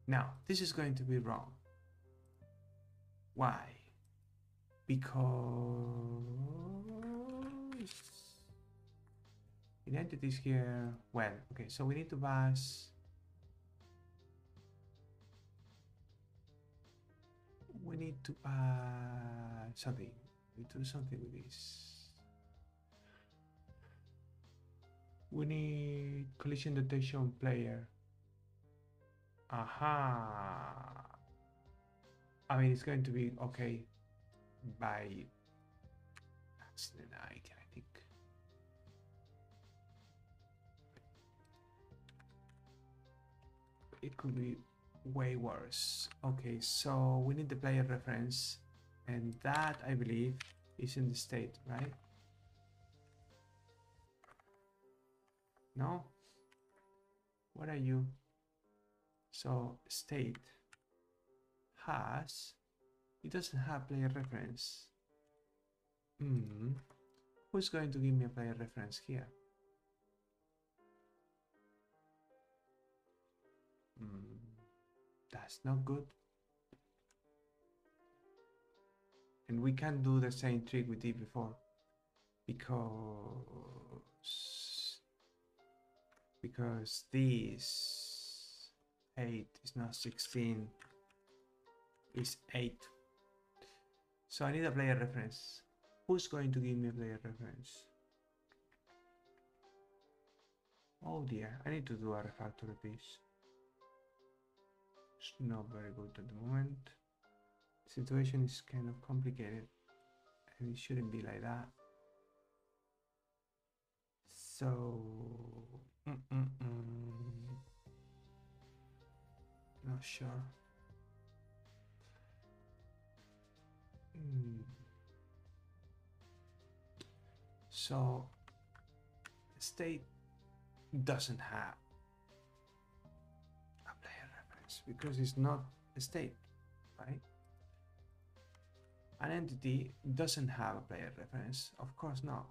Now, this is going to be wrong. Why? Because identities here, well, okay, so we need to pass we need to pass something we do something with this. We need collision detection player. Aha. I mean, it's going to be okay by accident, I, I think. It could be way worse. Okay, so we need the player reference and that, I believe, is in the state, right? No? What are you? So state has, it doesn't have player reference. Hmm. Who's going to give me a player reference here? Hmm. That's not good. And we can't do the same trick we did before. Because because this 8 is not 16 is 8 so I need a player reference. Who's going to give me a player reference? Oh dear I need to do a refactor of this it's not very good at the moment situation is kind of complicated and it shouldn't be like that so mm -mm -mm. not sure Hmm. so state doesn't have a player reference because it's not a state right an entity doesn't have a player reference of course not.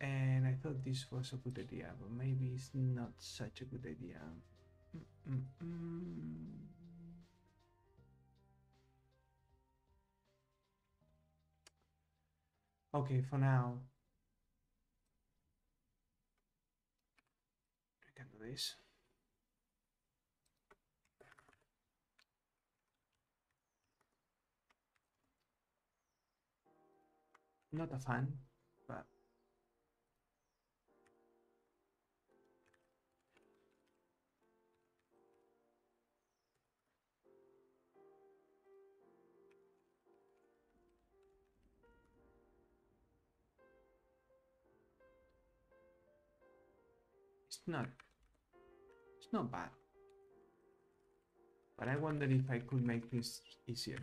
And I thought this was a good idea but maybe it's not such a good idea. Mm -mm okay for now. We can do this not a fan, but it's not it's not bad. But I wonder if I could make this easier.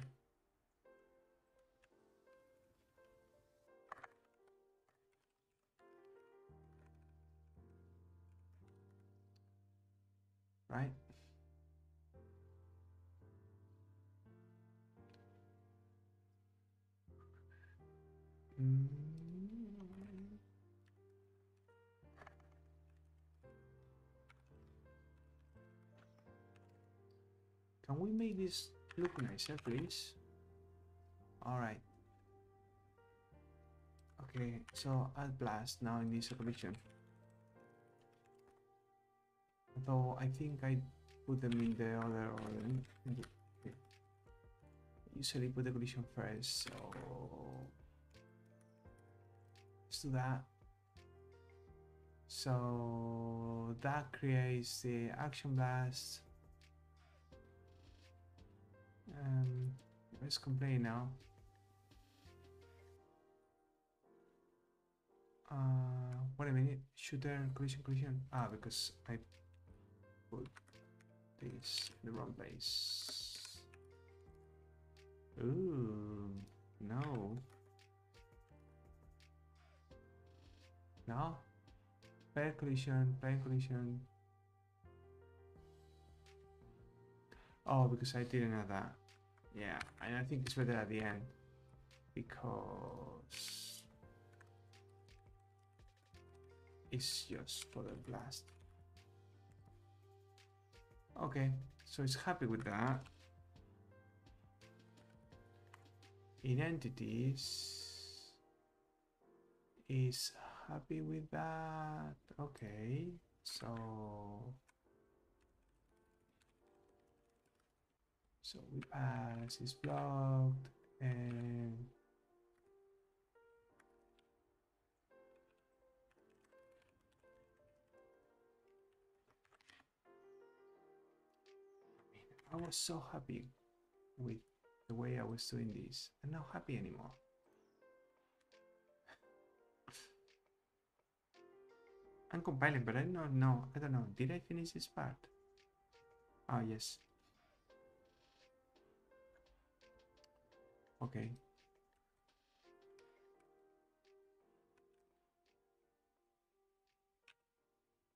Right? Can we make this look nicer, please? All right. Okay, so add blast now in this collision. Though I think I put them in the other order. Usually put the collision first, so let's do that. So that creates the action blast. Um, let's complain now. Uh, wait a minute, shooter collision collision. Ah, because I put this in the wrong place. Ooh, no. No? Pair collision, pair collision. Oh, because I didn't know that. Yeah, and I think it's better at the end. Because... It's just for the blast. Okay, so it's happy with that. In entities is happy with that. Okay, so so we pass is blocked and I was so happy with the way I was doing this. I'm not happy anymore. I'm compiling, but I don't know. I don't know. Did I finish this part? Oh, yes. Okay.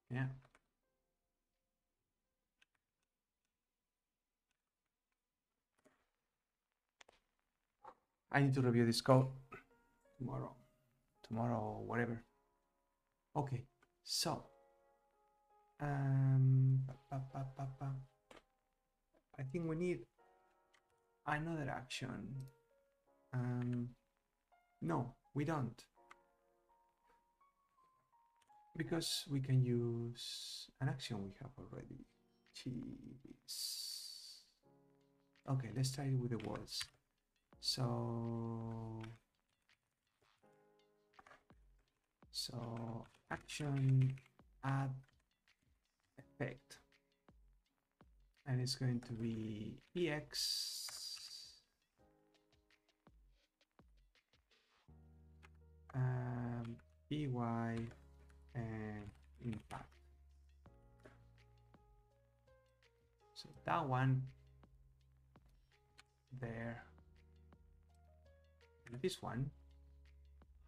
Yeah. I need to review this code tomorrow, tomorrow, or whatever. Okay, so um, I think we need another action. Um, no, we don't. Because we can use an action we have already. Jeez. Okay, let's try it with the walls. So... So, action, add effect. And it's going to be EX um, EY and impact. So that one there. This one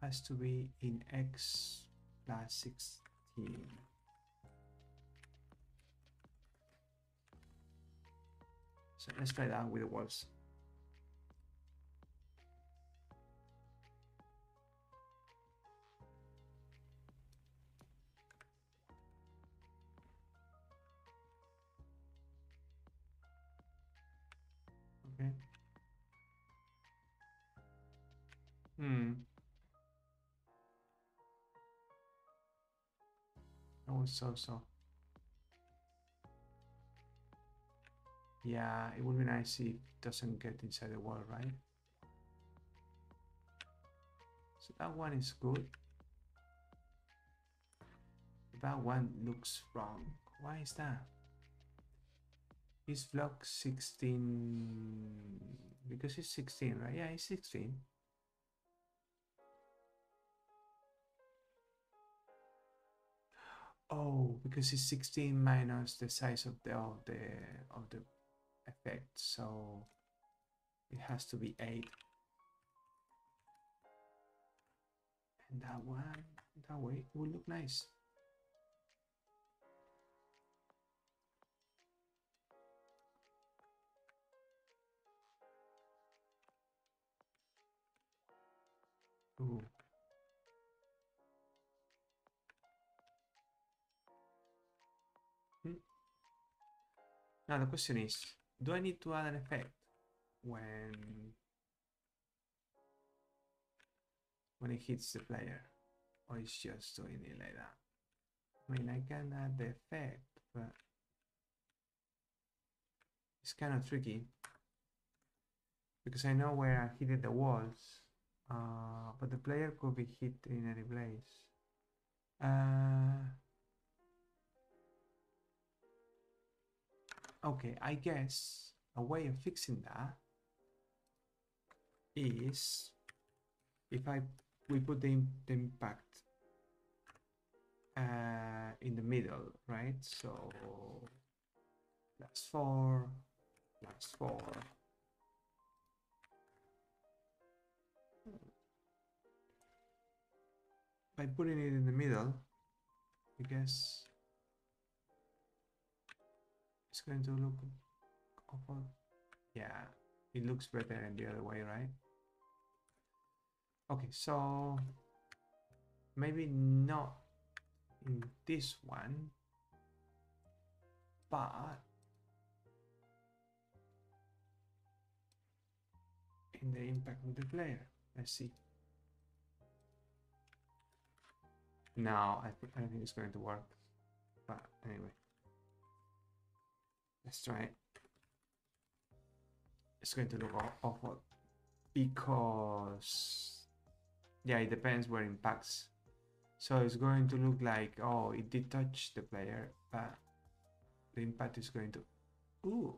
has to be in X plus 16. So let's try that with the walls. Okay. Hmm. Oh, so so. Yeah, it would be nice if it doesn't get inside the wall, right? So that one is good. That one looks wrong. Why is that? Is block 16 because it's 16, right? Yeah, it's 16. Oh, because it's 16 minus the size of the of the of the effect, so it has to be 8. And that one, that way, will look nice. Ooh. Now the question is, do I need to add an effect when when it hits the player? Or it's just doing it like that? I mean, I can add the effect, but it's kind of tricky because I know where I hit the walls, uh, but the player could be hit in any place. Uh, okay, I guess a way of fixing that is if I we put the, the impact uh, in the middle, right? So that's four, that's four. By putting it in the middle, I guess going to look awful. Yeah, it looks better in the other way, right? Okay, so maybe not in this one, but in the impact of the player. Let's see. No, I, I don't think it's going to work. But anyway, let's try it. It's going to look awful because yeah, it depends where it impacts. So it's going to look like, oh, it did touch the player, but the impact is going to, ooh,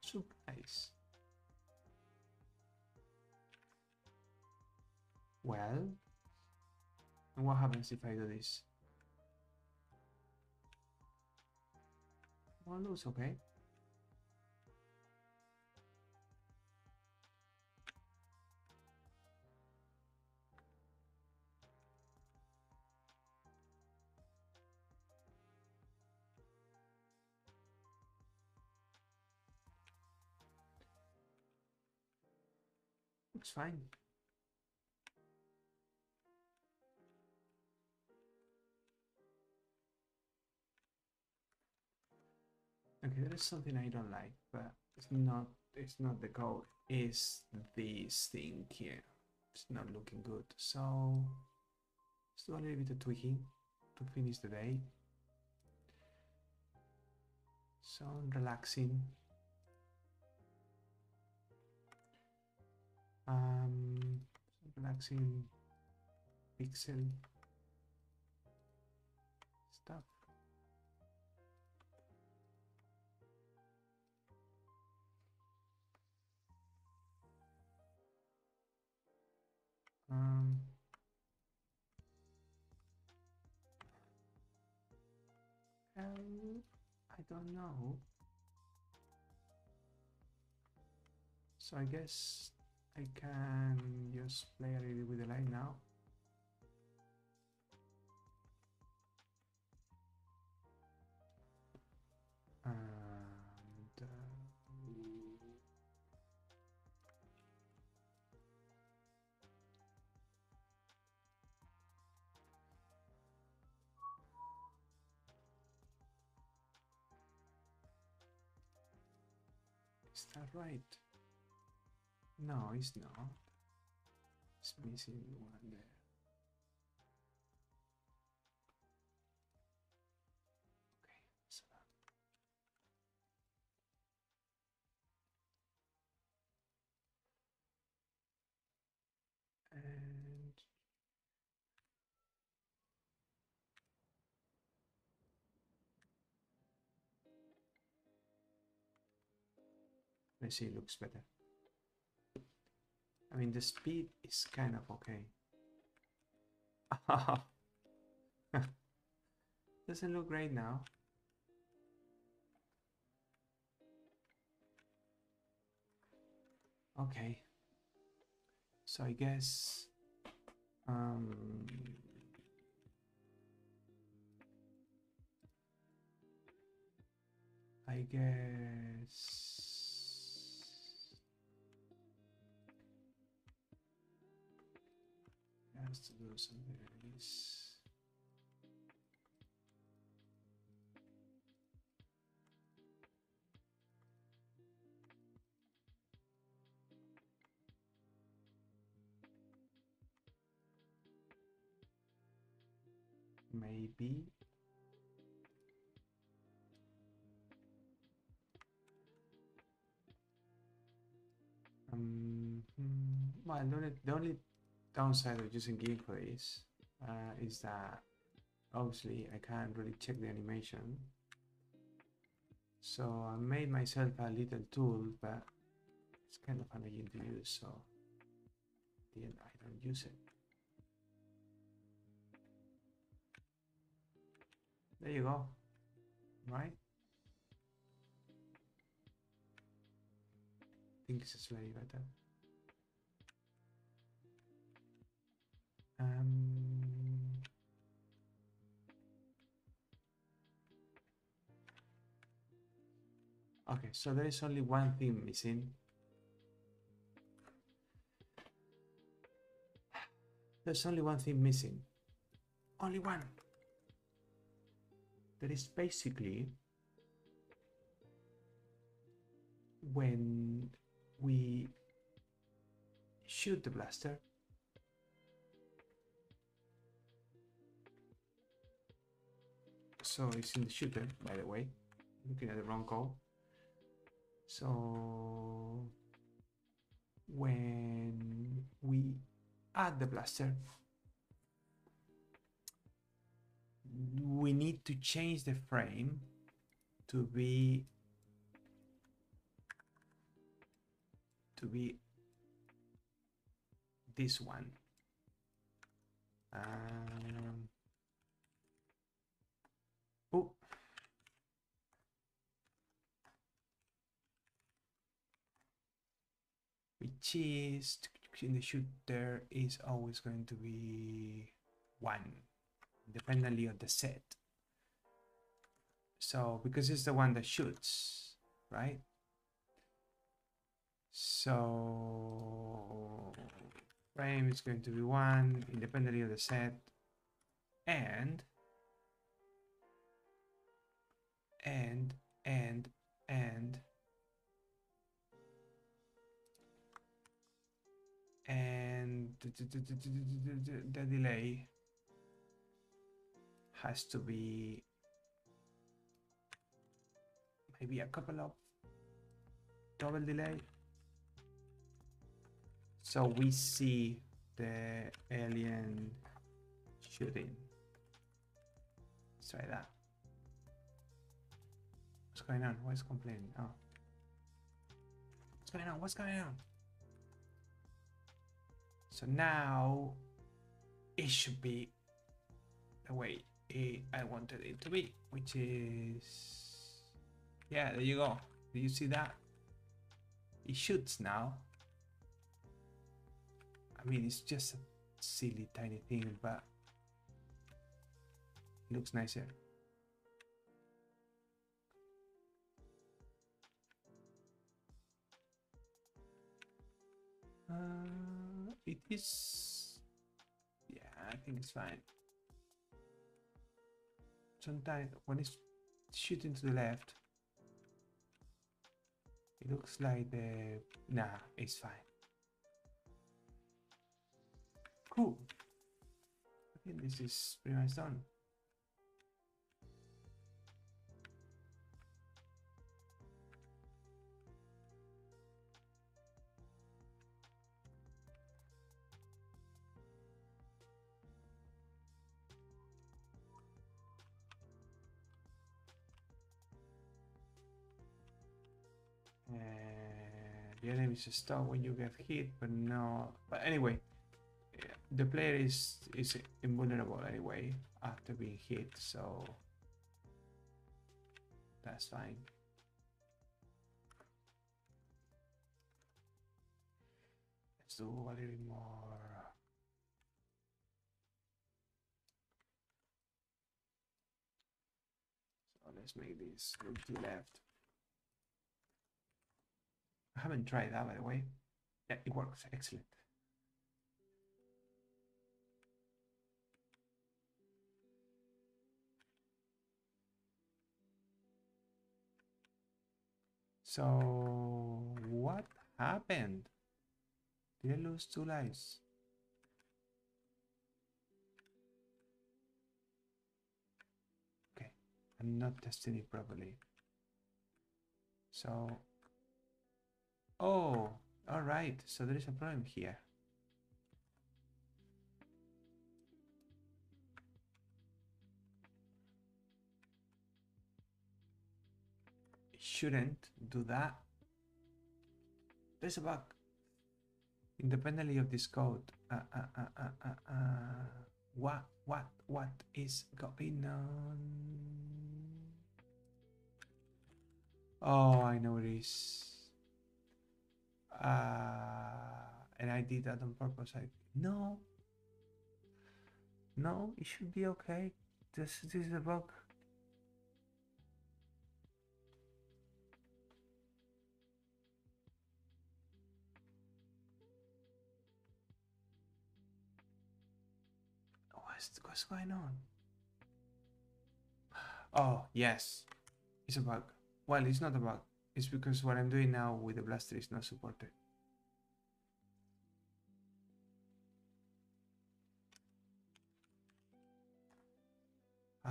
surprise. Well, and what happens if I do this? Well, looks okay. Looks fine. Okay, there is something I don't like, but it's not it's not the code, is this thing here. It's not looking good. So let's do a little bit of tweaking to finish the day. Some relaxing. Um, relaxing pixel Um, um, I don't know. So I guess I can just play a little with the light now. Is that right? No, it's not. It's missing one there. See, it looks better. I mean, the speed is kind of okay. <laughs> Doesn't look great now. Okay. So I guess um I guess has to something like this. Maybe. Um, hmm, well, the only, the only downside of using for uh, is that obviously I can't really check the animation. So I made myself a little tool, but it's kind of annoying to use, so at the end I don't use it. There you go, right? I think it's slightly better. Um, okay, so there is only one thing missing. There's only one thing missing. Only one. That is basically when we shoot the blaster so it's in the shooter by the way. Looking at the wrong call. So when we add the blaster we need to change the frame to be to be this one. Um, oh is in the shooter is always going to be one independently of the set. So because it's the one that shoots right? So frame is going to be one independently of the set and and and and the delay has to be maybe a couple of double delay so we see the alien shooting let's try that what's going on what's complaining oh what's going on what's going on so now it should be the way it, I wanted it to be, which is, yeah, there you go. Do you see that? It shoots now. I mean, it's just a silly tiny thing, but looks nicer. Uh, it is, yeah, I think it's fine. Sometimes when it's shooting to the left it looks like the nah it's fine. Cool. I think this is pretty much done the enemies stop when you get hit, but no. But anyway, the player is is invulnerable anyway after being hit, so that's fine. Let's do a little more. So let's make this look to left. I haven't tried that by the way. Yeah, it works. Excellent. So what happened? Did I lose two lives? Okay, I'm not testing it properly. So Oh, all right. So there is a problem here. Shouldn't do that. There's a bug. Independently of this code. Uh, uh, uh, uh, uh, uh. What, what, what is going on? Oh, I know it is uh, and I did that on purpose. I no, no, it should be okay. This this is a bug. What's what's going on? Oh yes, it's a bug. Well, it's not a bug is because what I'm doing now with the blaster is not supported. <sighs>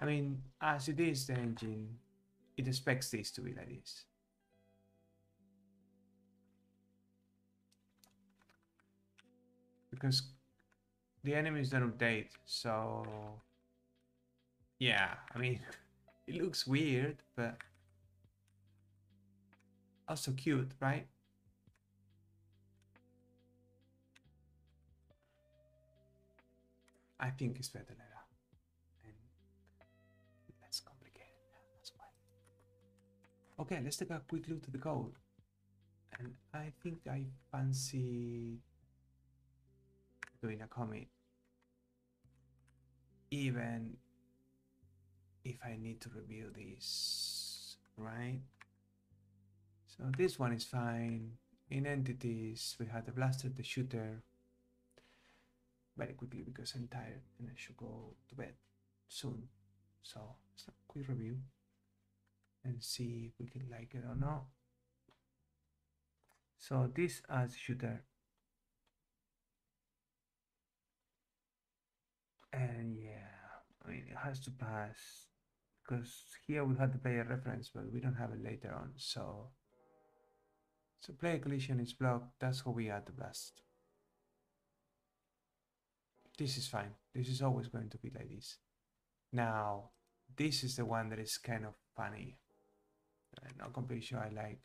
I mean, as it is the engine, it expects this to be like this. Because the enemies don't update, so yeah, I mean <laughs> It looks weird, but also cute, right? I think it's better like that. And less. That's why. Okay, let's take a quick look to the code. And I think I fancy doing a commit even if I need to review this, right? So this one is fine. In entities, we have the blaster, the shooter. Very quickly because I'm tired and I should go to bed soon. So let's a quick review and see if we can like it or not. So this as shooter. And yeah, I mean, it has to pass because here we had the player reference, but we don't have it later on. So, so player collision is blocked. That's how we add the blast. This is fine. This is always going to be like this. Now, this is the one that is kind of funny. I'm not completely sure I like.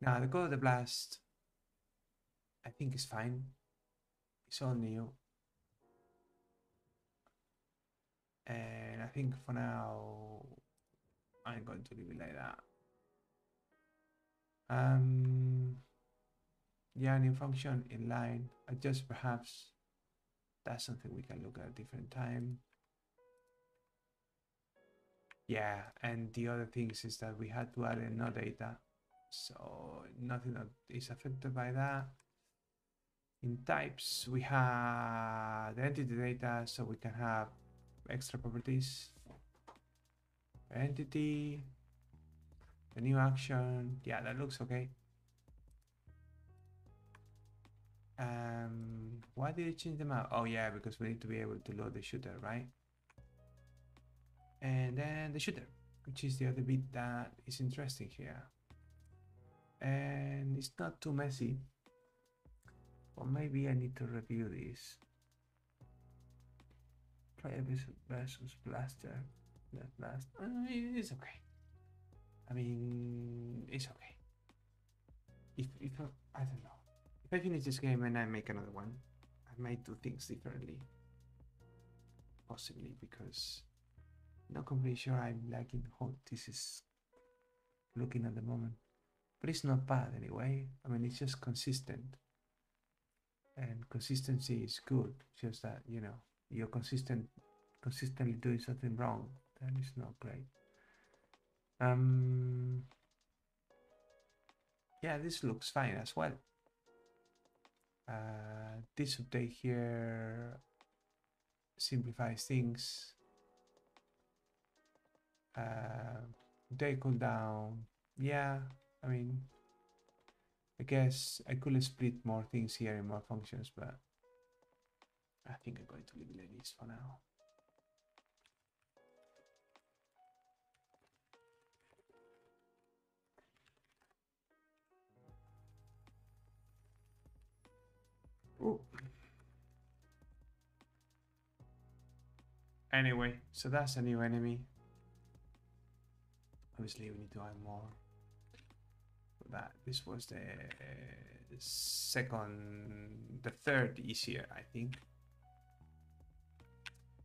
Now, the code of the blast, I think is fine. It's all new. And I think for now, I'm going to leave it like that. Um, yeah, new function inline, adjust perhaps. That's something we can look at a different time. Yeah, and the other things is that we had to add in no data. So nothing is affected by that. In types, we have the entity data, so we can have extra properties. Entity, the new action, yeah, that looks okay. Um, why did it change them out? Oh yeah, because we need to be able to load the shooter, right? And then the shooter, which is the other bit that is interesting here. And it's not too messy. Or maybe I need to review this. Player versus blaster. That blast. Uh, it's okay. I mean, it's okay. If if I, I don't know. If I finish this game and I make another one, I might do things differently. Possibly because not completely sure I'm liking how this is looking at the moment. But it's not bad anyway. I mean, it's just consistent. And consistency is good. Just that, you know, you're consistent, consistently doing something wrong. That is not great. Um, yeah, this looks fine as well. Uh, this update here simplifies things uh, day cooldown. Yeah, I mean, I guess I could split more things here in more functions, but I think I'm going to leave it like this for now. Ooh. Anyway, so that's a new enemy. Obviously, we need to add more. That this was the second, the third easier, I think.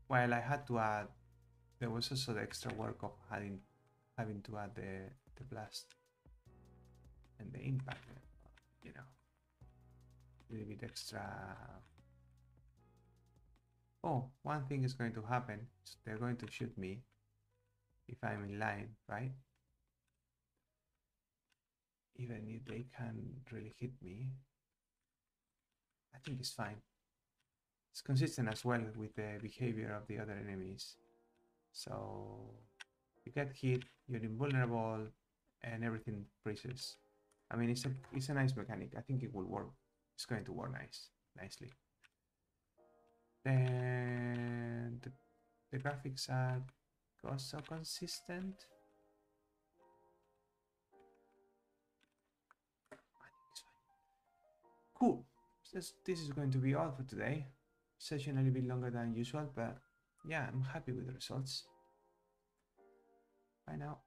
While I had to add, there was also the extra work of having having to add the the blast and the impact. You know, a little bit extra. Oh, one thing is going to happen. So they're going to shoot me if I'm in line, right? Even if they can't really hit me, I think it's fine. It's consistent as well with the behavior of the other enemies. So you get hit, you're invulnerable, and everything freezes. I mean, it's a it's a nice mechanic. I think it will work. It's going to work nice, nicely. Then the, the graphics are also consistent. Cool. This, this is going to be all for today. Session a little bit longer than usual, but yeah, I'm happy with the results. Bye now.